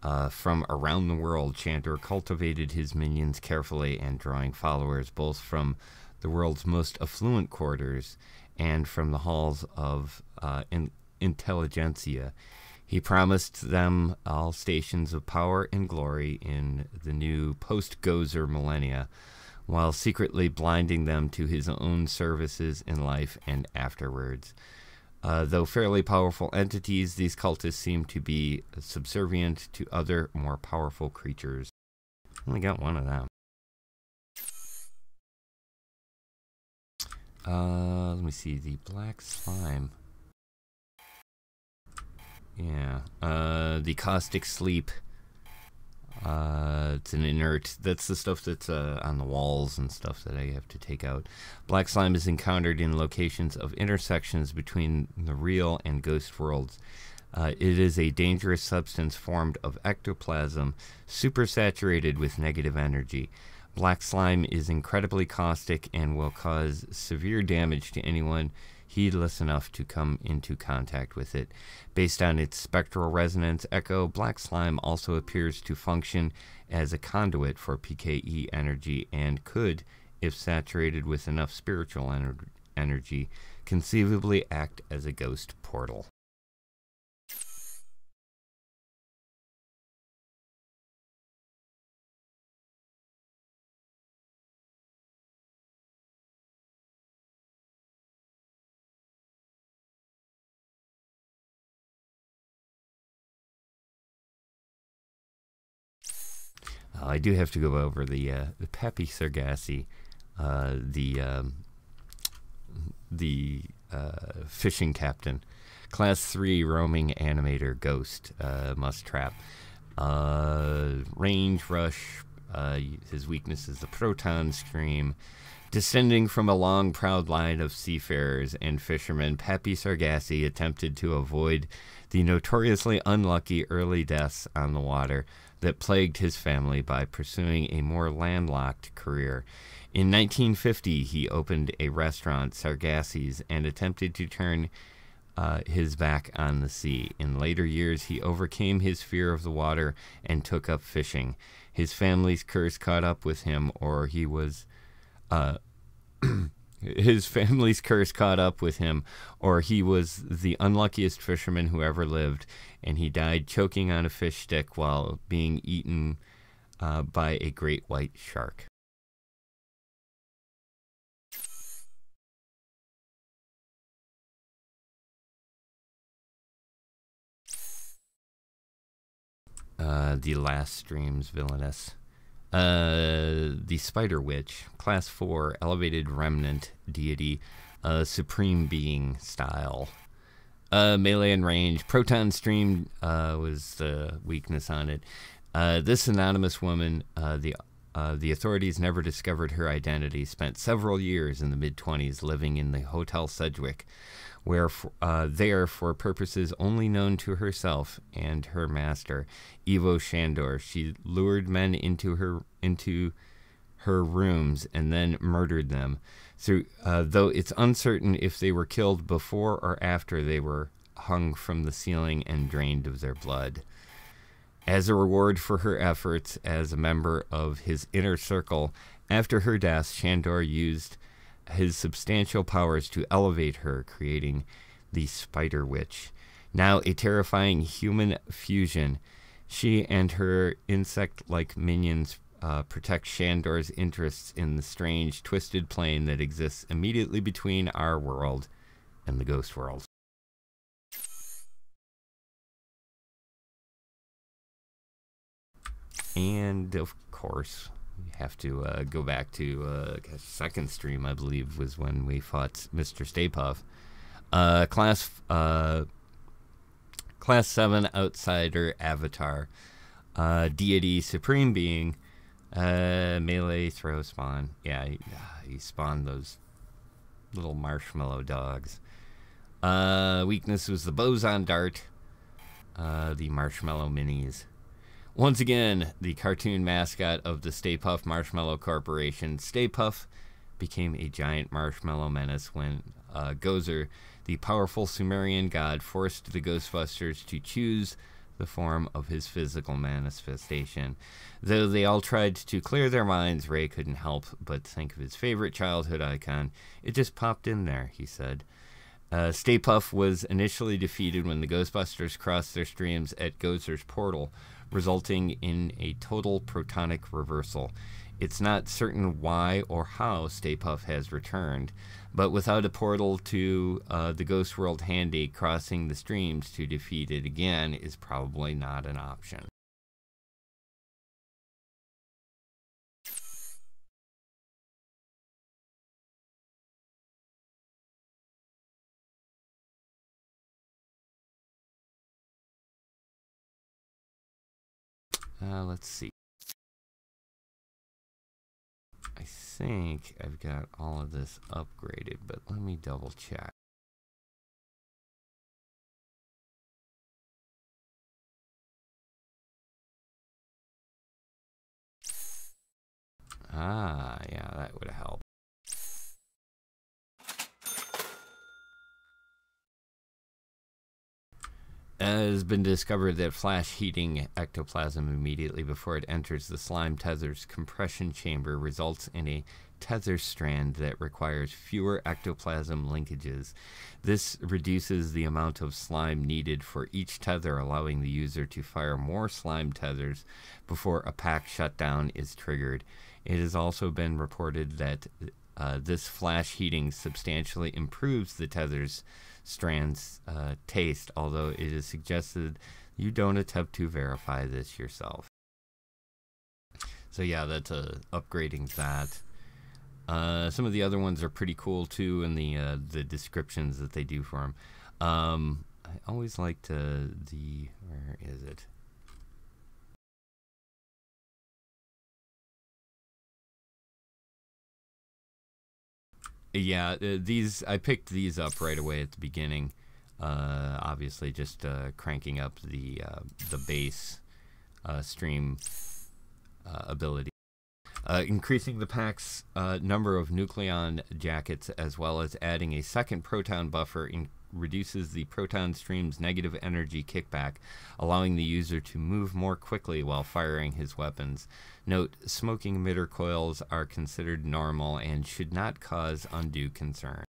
uh, from around the world. Shandor cultivated his minions carefully and drawing followers both from the world's most affluent quarters and from the halls of uh, in- intelligentsia. He promised them all stations of power and glory in the new post Gozer millennia, while secretly blinding them to his own services in life and afterwards. Uh, though fairly powerful entities, these cultists seem to be subservient to other more powerful creatures. Only got one of them. Uh, let me see. The black slime. Yeah. Uh, the caustic sleep. Uh, it's an inert. That's the stuff that's uh, on the walls and stuff that I have to take out. Black slime is encountered in locations of intersections between the real and ghost worlds. Uh, it is a dangerous substance formed of ectoplasm, supersaturated with negative energy. Black slime is incredibly caustic and will cause severe damage to anyone heedless enough to come into contact with it. Based on its spectral resonance echo, black slime also appears to function as a conduit for PKE energy and could, if saturated with enough spiritual ener- energy, conceivably act as a ghost portal. I do have to go over the uh, the Pappy Sargassi, uh, the um, the uh, fishing captain, class three roaming animator ghost uh, must trap. Uh, range rush. Uh, his weakness is the proton stream. Descending from a long, proud line of seafarers and fishermen, Pappy Sargassi attempted to avoid the notoriously unlucky early deaths on the water that plagued his family by pursuing a more landlocked career. In 1950, he opened a restaurant, Sargassi's, and attempted to turn uh, his back on the sea. In later years, he overcame his fear of the water and took up fishing. His family's curse caught up with him, or he was. Uh, his family's curse caught up with him, or he was the unluckiest fisherman who ever lived, and he died choking on a fish stick while being eaten uh, by a great white shark. Uh, the last stream's villainess. Uh, the Spider Witch, Class 4, Elevated Remnant Deity, uh, Supreme Being style. Uh, melee and range. Proton Stream uh, was the weakness on it. Uh, this anonymous woman, the uh, the authorities never discovered her identity. Spent several years in the mid 20s living in the Hotel Sedgwick, where for, uh, there, for purposes only known to herself and her master, Ivo Shandor, she lured men into her into her rooms and then murdered them. Through, uh, though it's uncertain if they were killed before or after they were hung from the ceiling and drained of their blood. As a reward for her efforts as a member of his inner circle, after her death, Shandor used his substantial powers to elevate her, creating the Spider Witch. Now a terrifying human fusion, she and her insect like minions uh, protect Shandor's interests in the strange, twisted plane that exists immediately between our world and the ghost world. And of course, we have to uh, go back to uh, second stream, I believe, was when we fought Mr. Stay Puft. Uh, class uh, Class 7 Outsider Avatar. Uh, deity Supreme Being. Uh, melee throw spawn. Yeah, he, he spawned those little marshmallow dogs. Uh, weakness was the boson dart. Uh, the marshmallow minis. Once again, the cartoon mascot of the Stay Puft Marshmallow Corporation, Stay Puft, became a giant marshmallow menace when uh, Gozer, the powerful Sumerian god, forced the Ghostbusters to choose the form of his physical manifestation. Though they all tried to clear their minds, Ray couldn't help but think of his favorite childhood icon. It just popped in there, he said. Uh, Stay Puft was initially defeated when the Ghostbusters crossed their streams at Gozer's portal, resulting in a total protonic reversal. It's not certain why or how Stay Puft has returned, but without a portal to uh, the Ghost World handy, crossing the streams to defeat it again is probably not an option. Uh, let's see. I think I've got all of this upgraded, but let me double check. Ah, yeah, that would help. It has been discovered that flash heating ectoplasm immediately before it enters the slime tether's compression chamber results in a tether strand that requires fewer ectoplasm linkages. This reduces the amount of slime needed for each tether, allowing the user to fire more slime tethers before a pack shutdown is triggered. It has also been reported that uh, this flash heating substantially improves the tether's strands uh, taste, although it is suggested you don't attempt to verify this yourself. so yeah, that's uh, upgrading that. Uh, some of the other ones are pretty cool too, in the uh, the descriptions that they do for them. Um, I always liked uh, the where is it? Yeah, uh, these I picked these up right away at the beginning. Uh, obviously, just uh, cranking up the uh, the base uh, stream uh, ability. Increasing the pack's number of nucleon jackets as well as adding a second proton buffer in- reduces the proton stream's negative energy kickback, allowing the user to move more quickly while firing his weapons. Note, smoking emitter coils are considered normal and should not cause undue concern.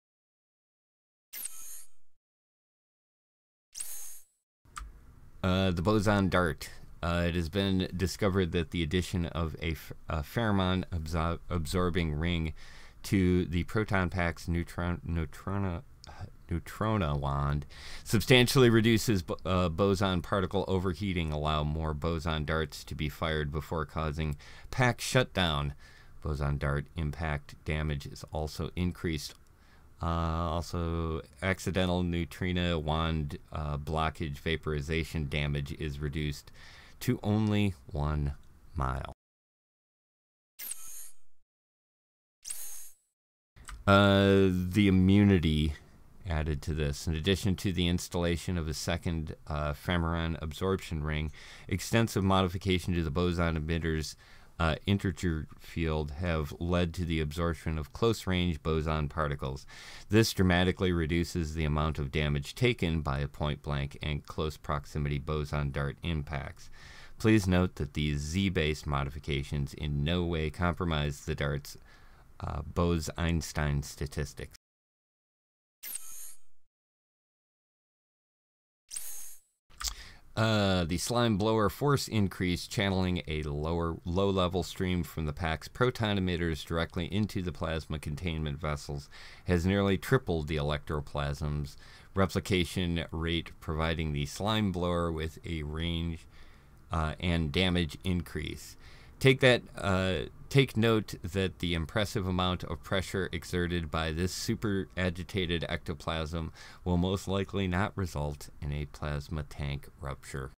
Uh, the boson dart. Uh, it has been discovered that the addition of a pheromone absor- absorbing ring to the proton pack's neutron- neutrona, neutrona wand substantially reduces uh, boson particle overheating, allow more boson darts to be fired before causing pack shutdown. Boson dart impact damage is also increased uh, also, accidental neutrino wand uh, blockage vaporization damage is reduced to only one mile. Uh, the immunity added to this. In addition to the installation of a second uh, absorption ring, extensive modification to the boson emitters uh, integer field have led to the absorption of close range boson particles. This dramatically reduces the amount of damage taken by a point blank and close proximity boson dart impacts. Please note that these Z based modifications in no way compromise the dart's uh, Bose Einstein statistics. Uh, the slime blower force increase, channeling a lower low level stream from the pack's proton emitters directly into the plasma containment vessels, has nearly tripled the electroplasm's replication rate, providing the slime blower with a range uh, and damage increase. Take that. Uh, take note that the impressive amount of pressure exerted by this super agitated ectoplasm will most likely not result in a plasma tank rupture.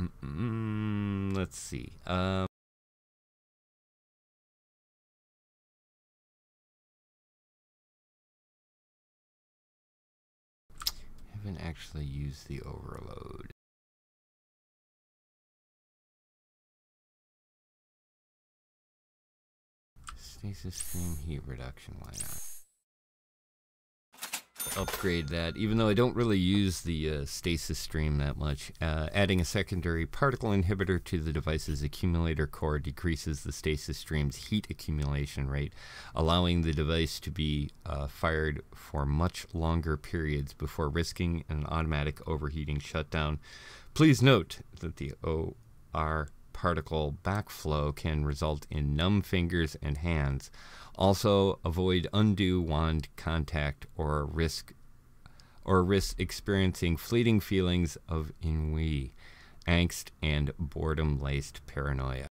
Mm-mm, let's see. Um, haven't actually used the overload. Stasis stream heat reduction, why not? Upgrade that, even though I don't really use the uh, stasis stream that much. Uh, adding a secondary particle inhibitor to the device's accumulator core decreases the stasis stream's heat accumulation rate, allowing the device to be uh, fired for much longer periods before risking an automatic overheating shutdown. Please note that the OR particle backflow can result in numb fingers and hands. Also, avoid undue wand contact or risk or risk experiencing fleeting feelings of ennui, angst, and boredom-laced paranoia.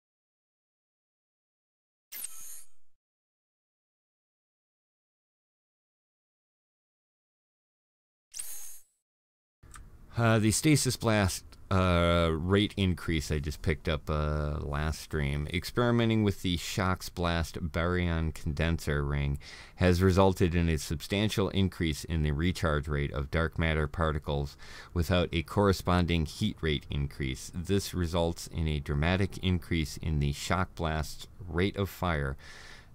Uh, the stasis blast uh, rate increase I just picked up uh, last stream. Experimenting with the Shox Blast baryon condenser ring has resulted in a substantial increase in the recharge rate of dark matter particles without a corresponding heat rate increase. This results in a dramatic increase in the shock blast's rate of fire.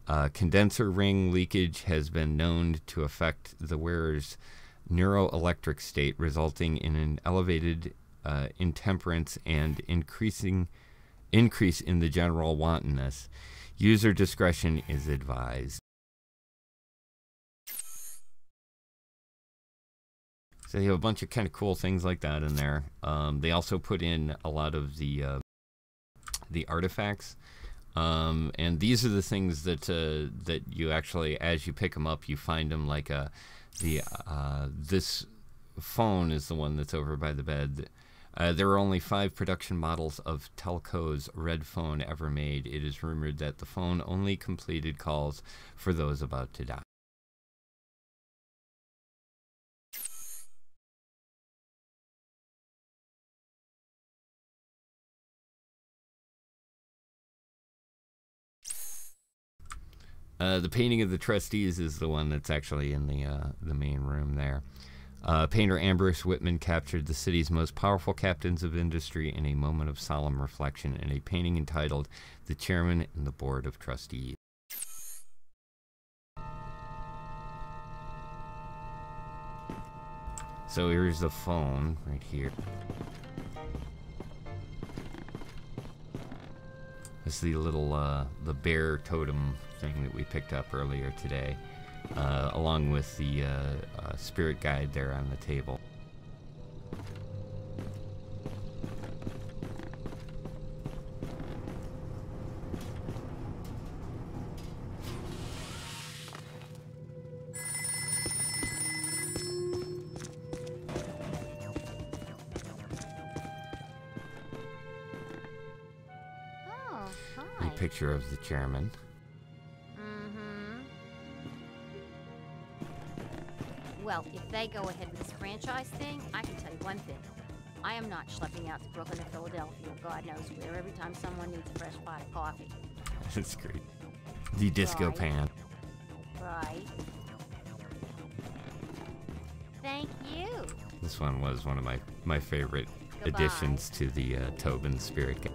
Uh, condenser ring leakage has been known to affect the wearer's neuroelectric state, resulting in an elevated uh, intemperance and increasing increase in the general wantonness. User discretion is advised. So they have a bunch of kind of cool things like that in there. Um, they also put in a lot of the uh, the artifacts, um, and these are the things that uh, that you actually, as you pick them up, you find them like a the uh, this phone is the one that's over by the bed. Uh, there are only five production models of Telco's red phone ever made. It is rumored that the phone only completed calls for those about to die. Uh, the painting of the trustees is the one that's actually in the uh, the main room there. Uh, painter Ambrose Whitman captured the city's most powerful captains of industry in a moment of solemn reflection in a painting entitled "The Chairman and the Board of Trustees." So here's the phone right here. This is the little uh, the bear totem thing that we picked up earlier today, uh, along with the uh, uh, spirit guide there on the table. Oh, picture of the chairman. They go ahead with this franchise thing, I can tell you one thing. I am not schlepping out to Brooklyn or Philadelphia, God knows where, every time someone needs a fresh pot of coffee. That's great. The disco Right. pan. Right. Thank you. This one was one of my my favorite Goodbye. additions to the uh, Tobin spirit guide.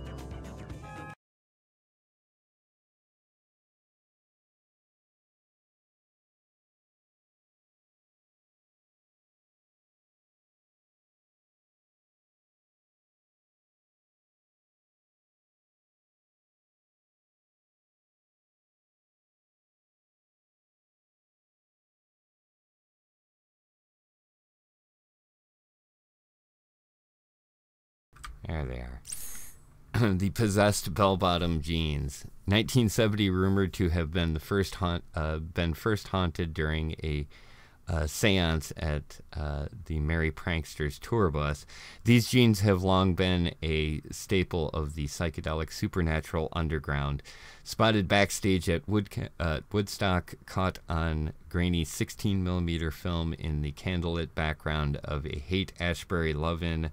There they are. the possessed bell-bottom jeans. 1970, rumored to have been the first haunt, uh, been first haunted during a uh, séance at uh, the Merry Pranksters tour bus. These jeans have long been a staple of the psychedelic supernatural underground. Spotted backstage at Wood, uh, Woodstock, caught on grainy 16 millimeter film in the candlelit background of a Haight Ashbury Love-In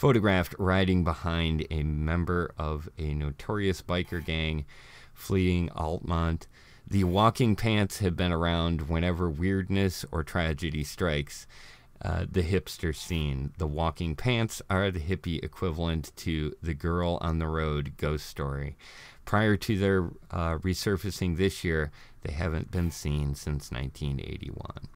photographed riding behind a member of a notorious biker gang fleeing Altamont. The walking pants have been around whenever weirdness or tragedy strikes uh, the hipster scene. The walking pants are the hippie equivalent to the girl on the road ghost story. Prior to their uh, resurfacing this year, they haven't been seen since 1981.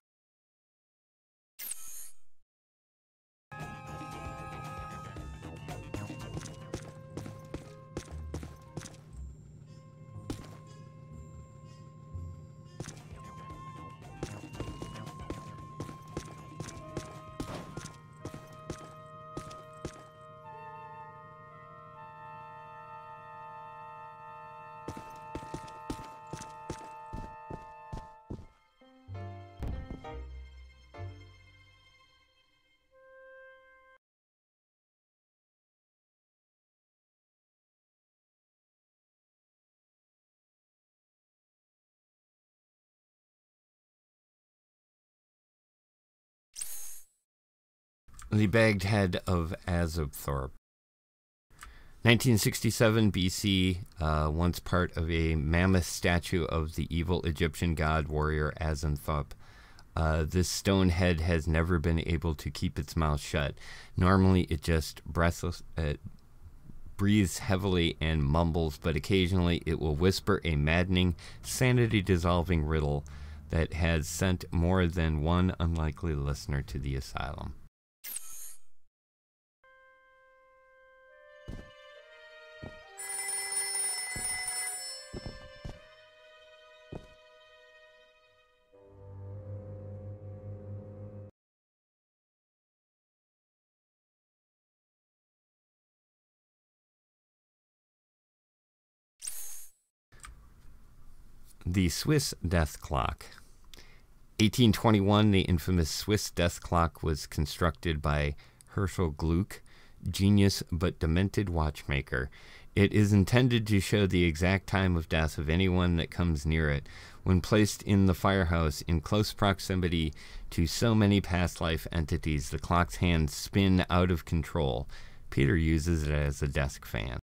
The bagged head of Azobthorpe. 1967 BC, uh, once part of a mammoth statue of the evil Egyptian god warrior Azanthoth. Uh, this stone head has never been able to keep its mouth shut. Normally, it just breathless, uh, breathes heavily and mumbles, but occasionally it will whisper a maddening, sanity dissolving riddle that has sent more than one unlikely listener to the asylum. The Swiss death clock. 1821, the infamous Swiss death clock was constructed by Herschel Gluck, genius but demented watchmaker. It is intended to show the exact time of death of anyone that comes near it. When placed in the firehouse in close proximity to so many past life entities, the clock's hands spin out of control. Peter uses it as a desk fan.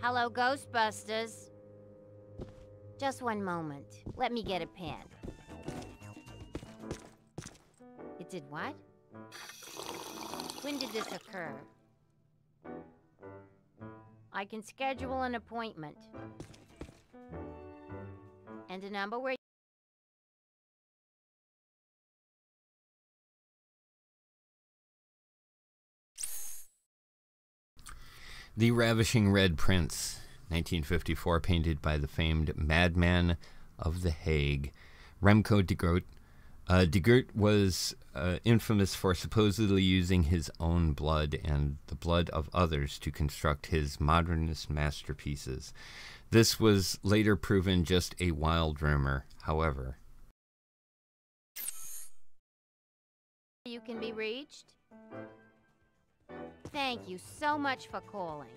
Hello, Ghostbusters. Just one moment. Let me get a pen. It did what? When did this occur? I can schedule an appointment. And a number where The Ravishing Red Prince, 1954, painted by the famed Madman of The Hague, Remco de Groot. Uh, de Groot was uh, infamous for supposedly using his own blood and the blood of others to construct his modernist masterpieces. This was later proven just a wild rumor, however. you can be reached? Thank you so much for calling.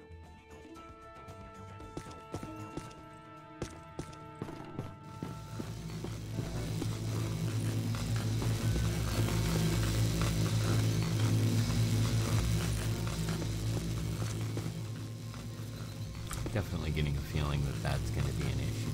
Feeling that that's going to be an issue.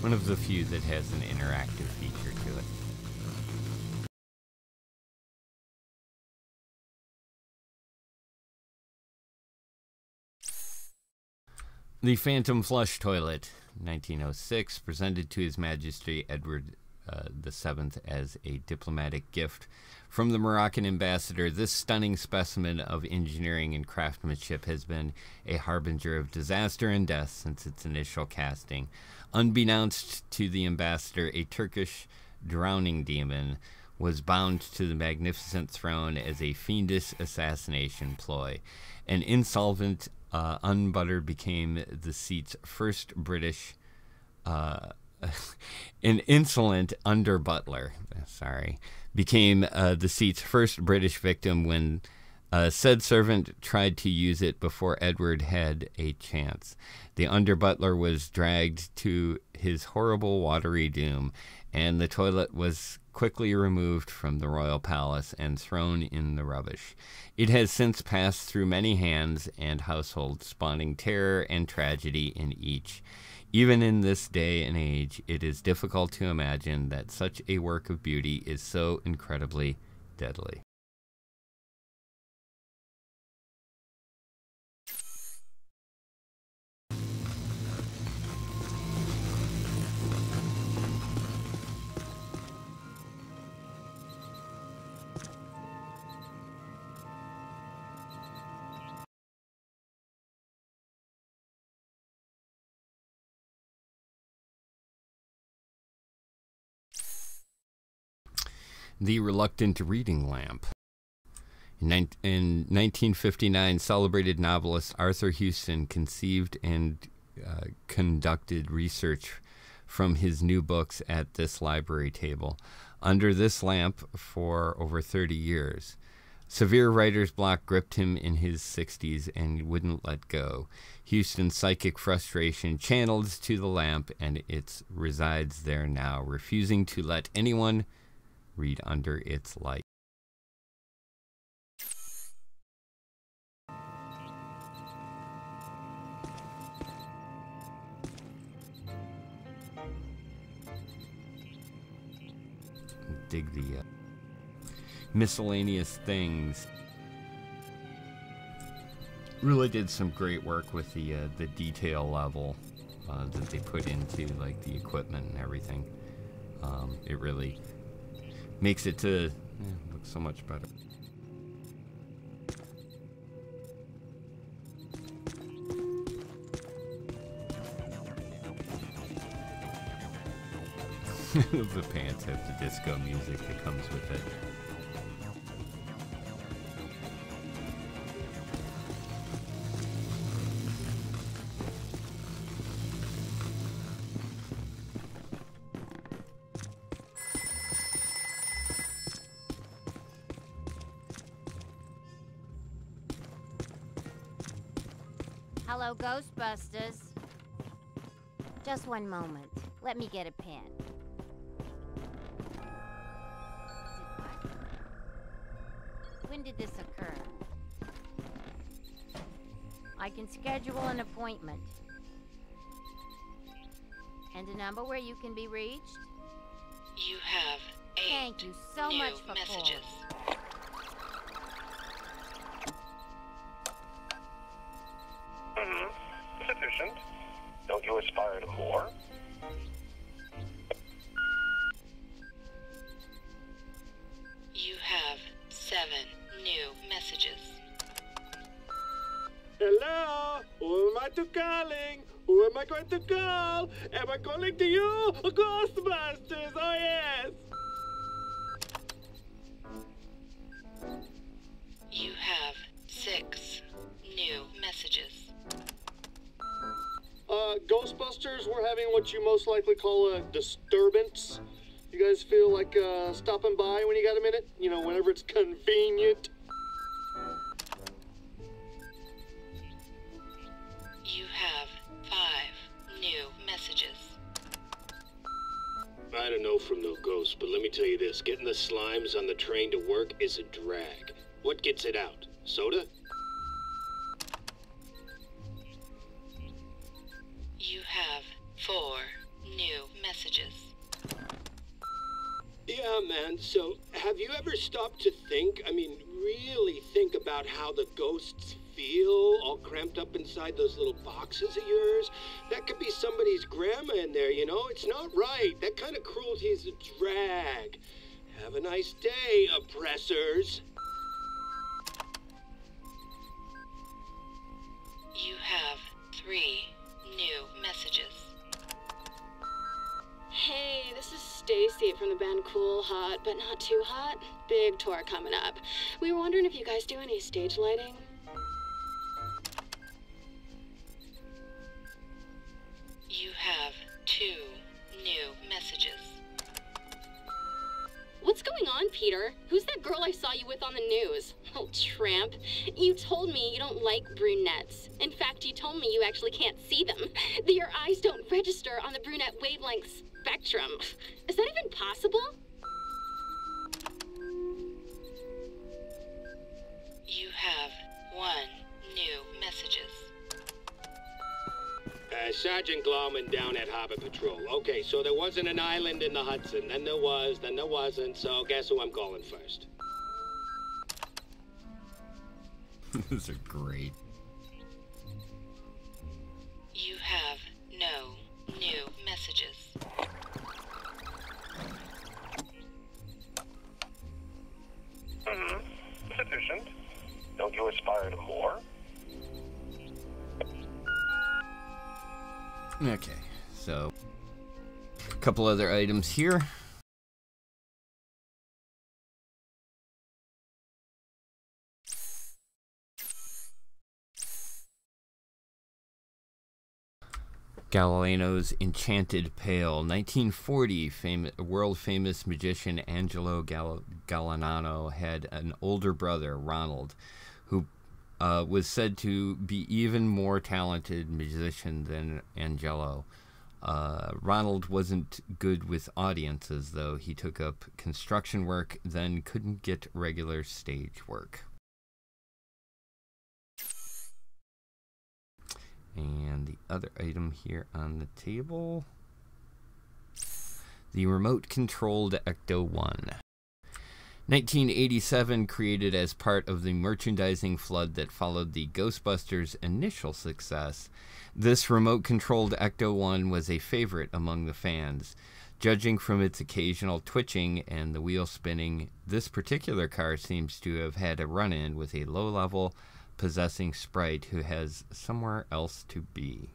One of the few that has an interactive The Phantom Flush Toilet, 1906, presented to His Majesty Edward uh, VII as a diplomatic gift from the Moroccan ambassador. This stunning specimen of engineering and craftsmanship has been a harbinger of disaster and death since its initial casting. Unbeknownst to the ambassador, a Turkish drowning demon was bound to the magnificent throne as a fiendish assassination ploy. An insolvent uh, Unbuttered became the seat's first British, uh, an insolent under butler, sorry, became uh, the seat's first British victim when uh, said servant tried to use it before Edward had a chance. The under butler was dragged to his horrible watery doom, and the toilet was quickly removed from the royal palace and thrown in the rubbish. It has since passed through many hands and households, spawning terror and tragedy in each. Even in this day and age, it is difficult to imagine that such a work of beauty is so incredibly deadly. The Reluctant Reading Lamp. In, in 1959, celebrated novelist Arthur Houston conceived and uh, conducted research from his new books at this library table under this lamp for over 30 years. Severe writer's block gripped him in his 60s and wouldn't let go. Houston's psychic frustration channeled to the lamp, and it resides there now, refusing to let anyone read under its light. Dig the uh, miscellaneous things. Really did some great work with the uh, the detail level uh, that they put into like the equipment and everything. Um, it really makes it to yeah, look so much better. the pants have the disco music that comes with it. One moment. Let me get a pen. When did this occur? I can schedule an appointment. And a number where you can be reached? You have eight Thank you so new much for messages. calling. What you most likely call a disturbance. You guys feel like uh, stopping by when you got a minute? You know, whenever it's convenient. You have five new messages. I don't know from no ghost, but let me tell you this getting the slimes on the train to work is a drag. What gets it out? Soda? So, have you ever stopped to think? I mean, really think about how the ghosts feel all cramped up inside those little boxes of yours? That could be somebody's grandma in there, you know? It's not right. That kind of cruelty is a drag. Have a nice day, oppressors. You have three new messages. Hey, this is Stacy from the band Cool Hot, but not too hot. Big tour coming up. We were wondering if you guys do any stage lighting. You have two new messages. What's going on, Peter? Who's that girl I saw you with on the news? Oh, tramp. You told me you don't like brunettes. In fact, you told me you actually can't see them. That your eyes don't register on the brunette wavelength spectrum. Is that even possible? You have one new messages. Uh, Sergeant Glauman down at Harbor Patrol. Okay, so there wasn't an island in the Hudson. Then there was, then there wasn't. So guess who I'm calling first? Those are great. You have no new messages. Don't you aspire to more? Okay, so a couple other items here. Galileo's Enchanted Pail, 1940. Fam- world famous magician Angelo Gal- had an older brother, Ronald, uh, was said to be even more talented musician than Angelo. Uh, Ronald wasn't good with audiences, though. He took up construction work, then couldn't get regular stage work. And the other item here on the table the remote controlled Ecto 1. 1987 created as part of the merchandising flood that followed the Ghostbusters' initial success. This remote controlled Ecto 1 was a favorite among the fans. Judging from its occasional twitching and the wheel spinning, this particular car seems to have had a run in with a low level, possessing sprite who has somewhere else to be.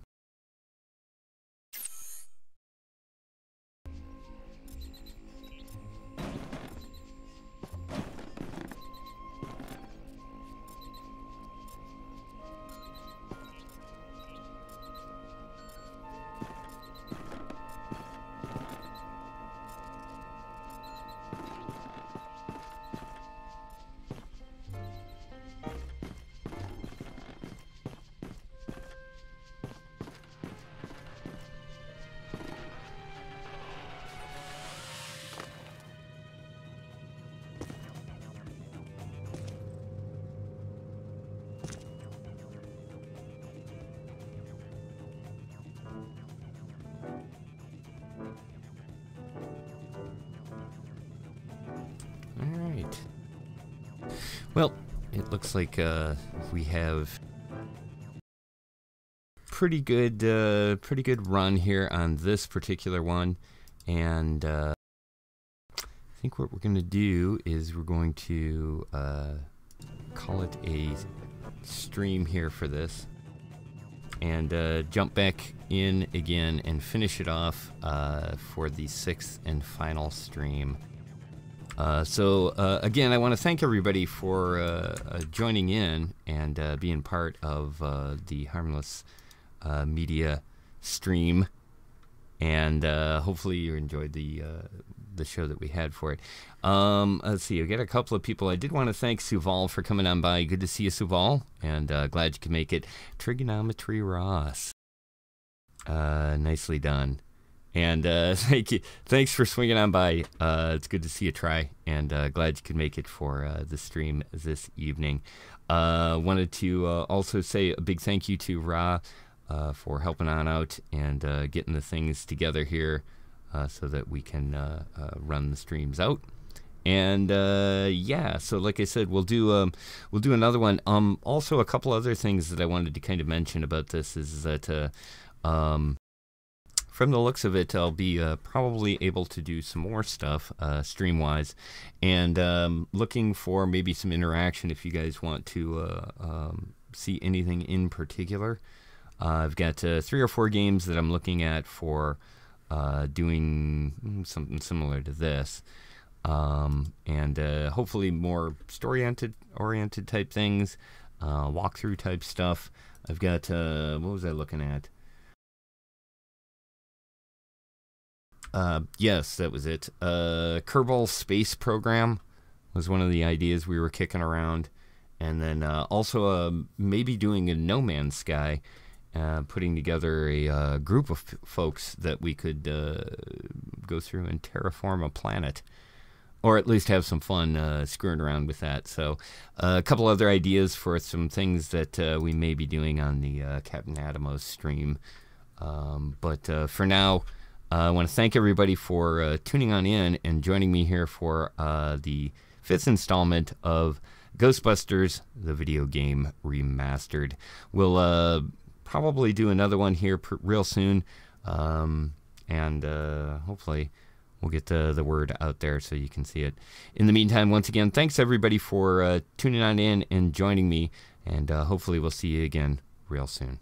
It looks like uh, we have pretty good, uh, pretty good run here on this particular one, and uh, I think what we're going to do is we're going to uh, call it a stream here for this, and uh, jump back in again and finish it off uh, for the sixth and final stream. Uh, so uh, again, I want to thank everybody for uh, uh joining in and uh, being part of the Harmless Media stream, and hopefully you enjoyed the the show that we had for it. Um, let's see, I got a couple of people. I did want to thank Suval for coming on by. Good to see you, Suval, and glad you could make it. Trigonometry Ross, nicely done. And uh, thank you. Thanks for swinging on by. Uh, it's good to see you try, and uh, glad you could make it for uh, the stream this evening. Uh, wanted to uh, also say a big thank you to Ra for helping on out and getting the things together here so that we can run the streams out. And yeah, so like I said, we'll do um, we'll do another one. Um, also, a couple other things that I wanted to kind of mention about this is that um, from the looks of it, I'll be uh, probably able to do some more stuff uh, stream wise, and um, looking for maybe some interaction if you guys want to uh, um, see anything in particular. Uh, I've got uh, three or four games that I'm looking at for uh, doing something similar to this. Um, and hopefully more story oriented oriented type things, walkthrough type stuff. I've got what was I looking at? Uh, yes, that was it. Uh, Kerbal Space Program was one of the ideas we were kicking around, and then uh, also uh, maybe doing a No Man's Sky, uh, putting together a uh, group of folks that we could go through and terraform a planet, or at least have some fun screwing around with that. So, a couple other ideas for some things that we may be doing on the Captain Atomos stream. Um, but for now, I want to thank everybody for uh, tuning on in and joining me here for uh, the fifth installment of Ghostbusters, the video game remastered. We'll uh, probably do another one here real soon, um, and uh, hopefully we'll get the, the word out there so you can see it. In the meantime, once again, thanks everybody for uh, tuning on in and joining me, and hopefully we'll see you again real soon.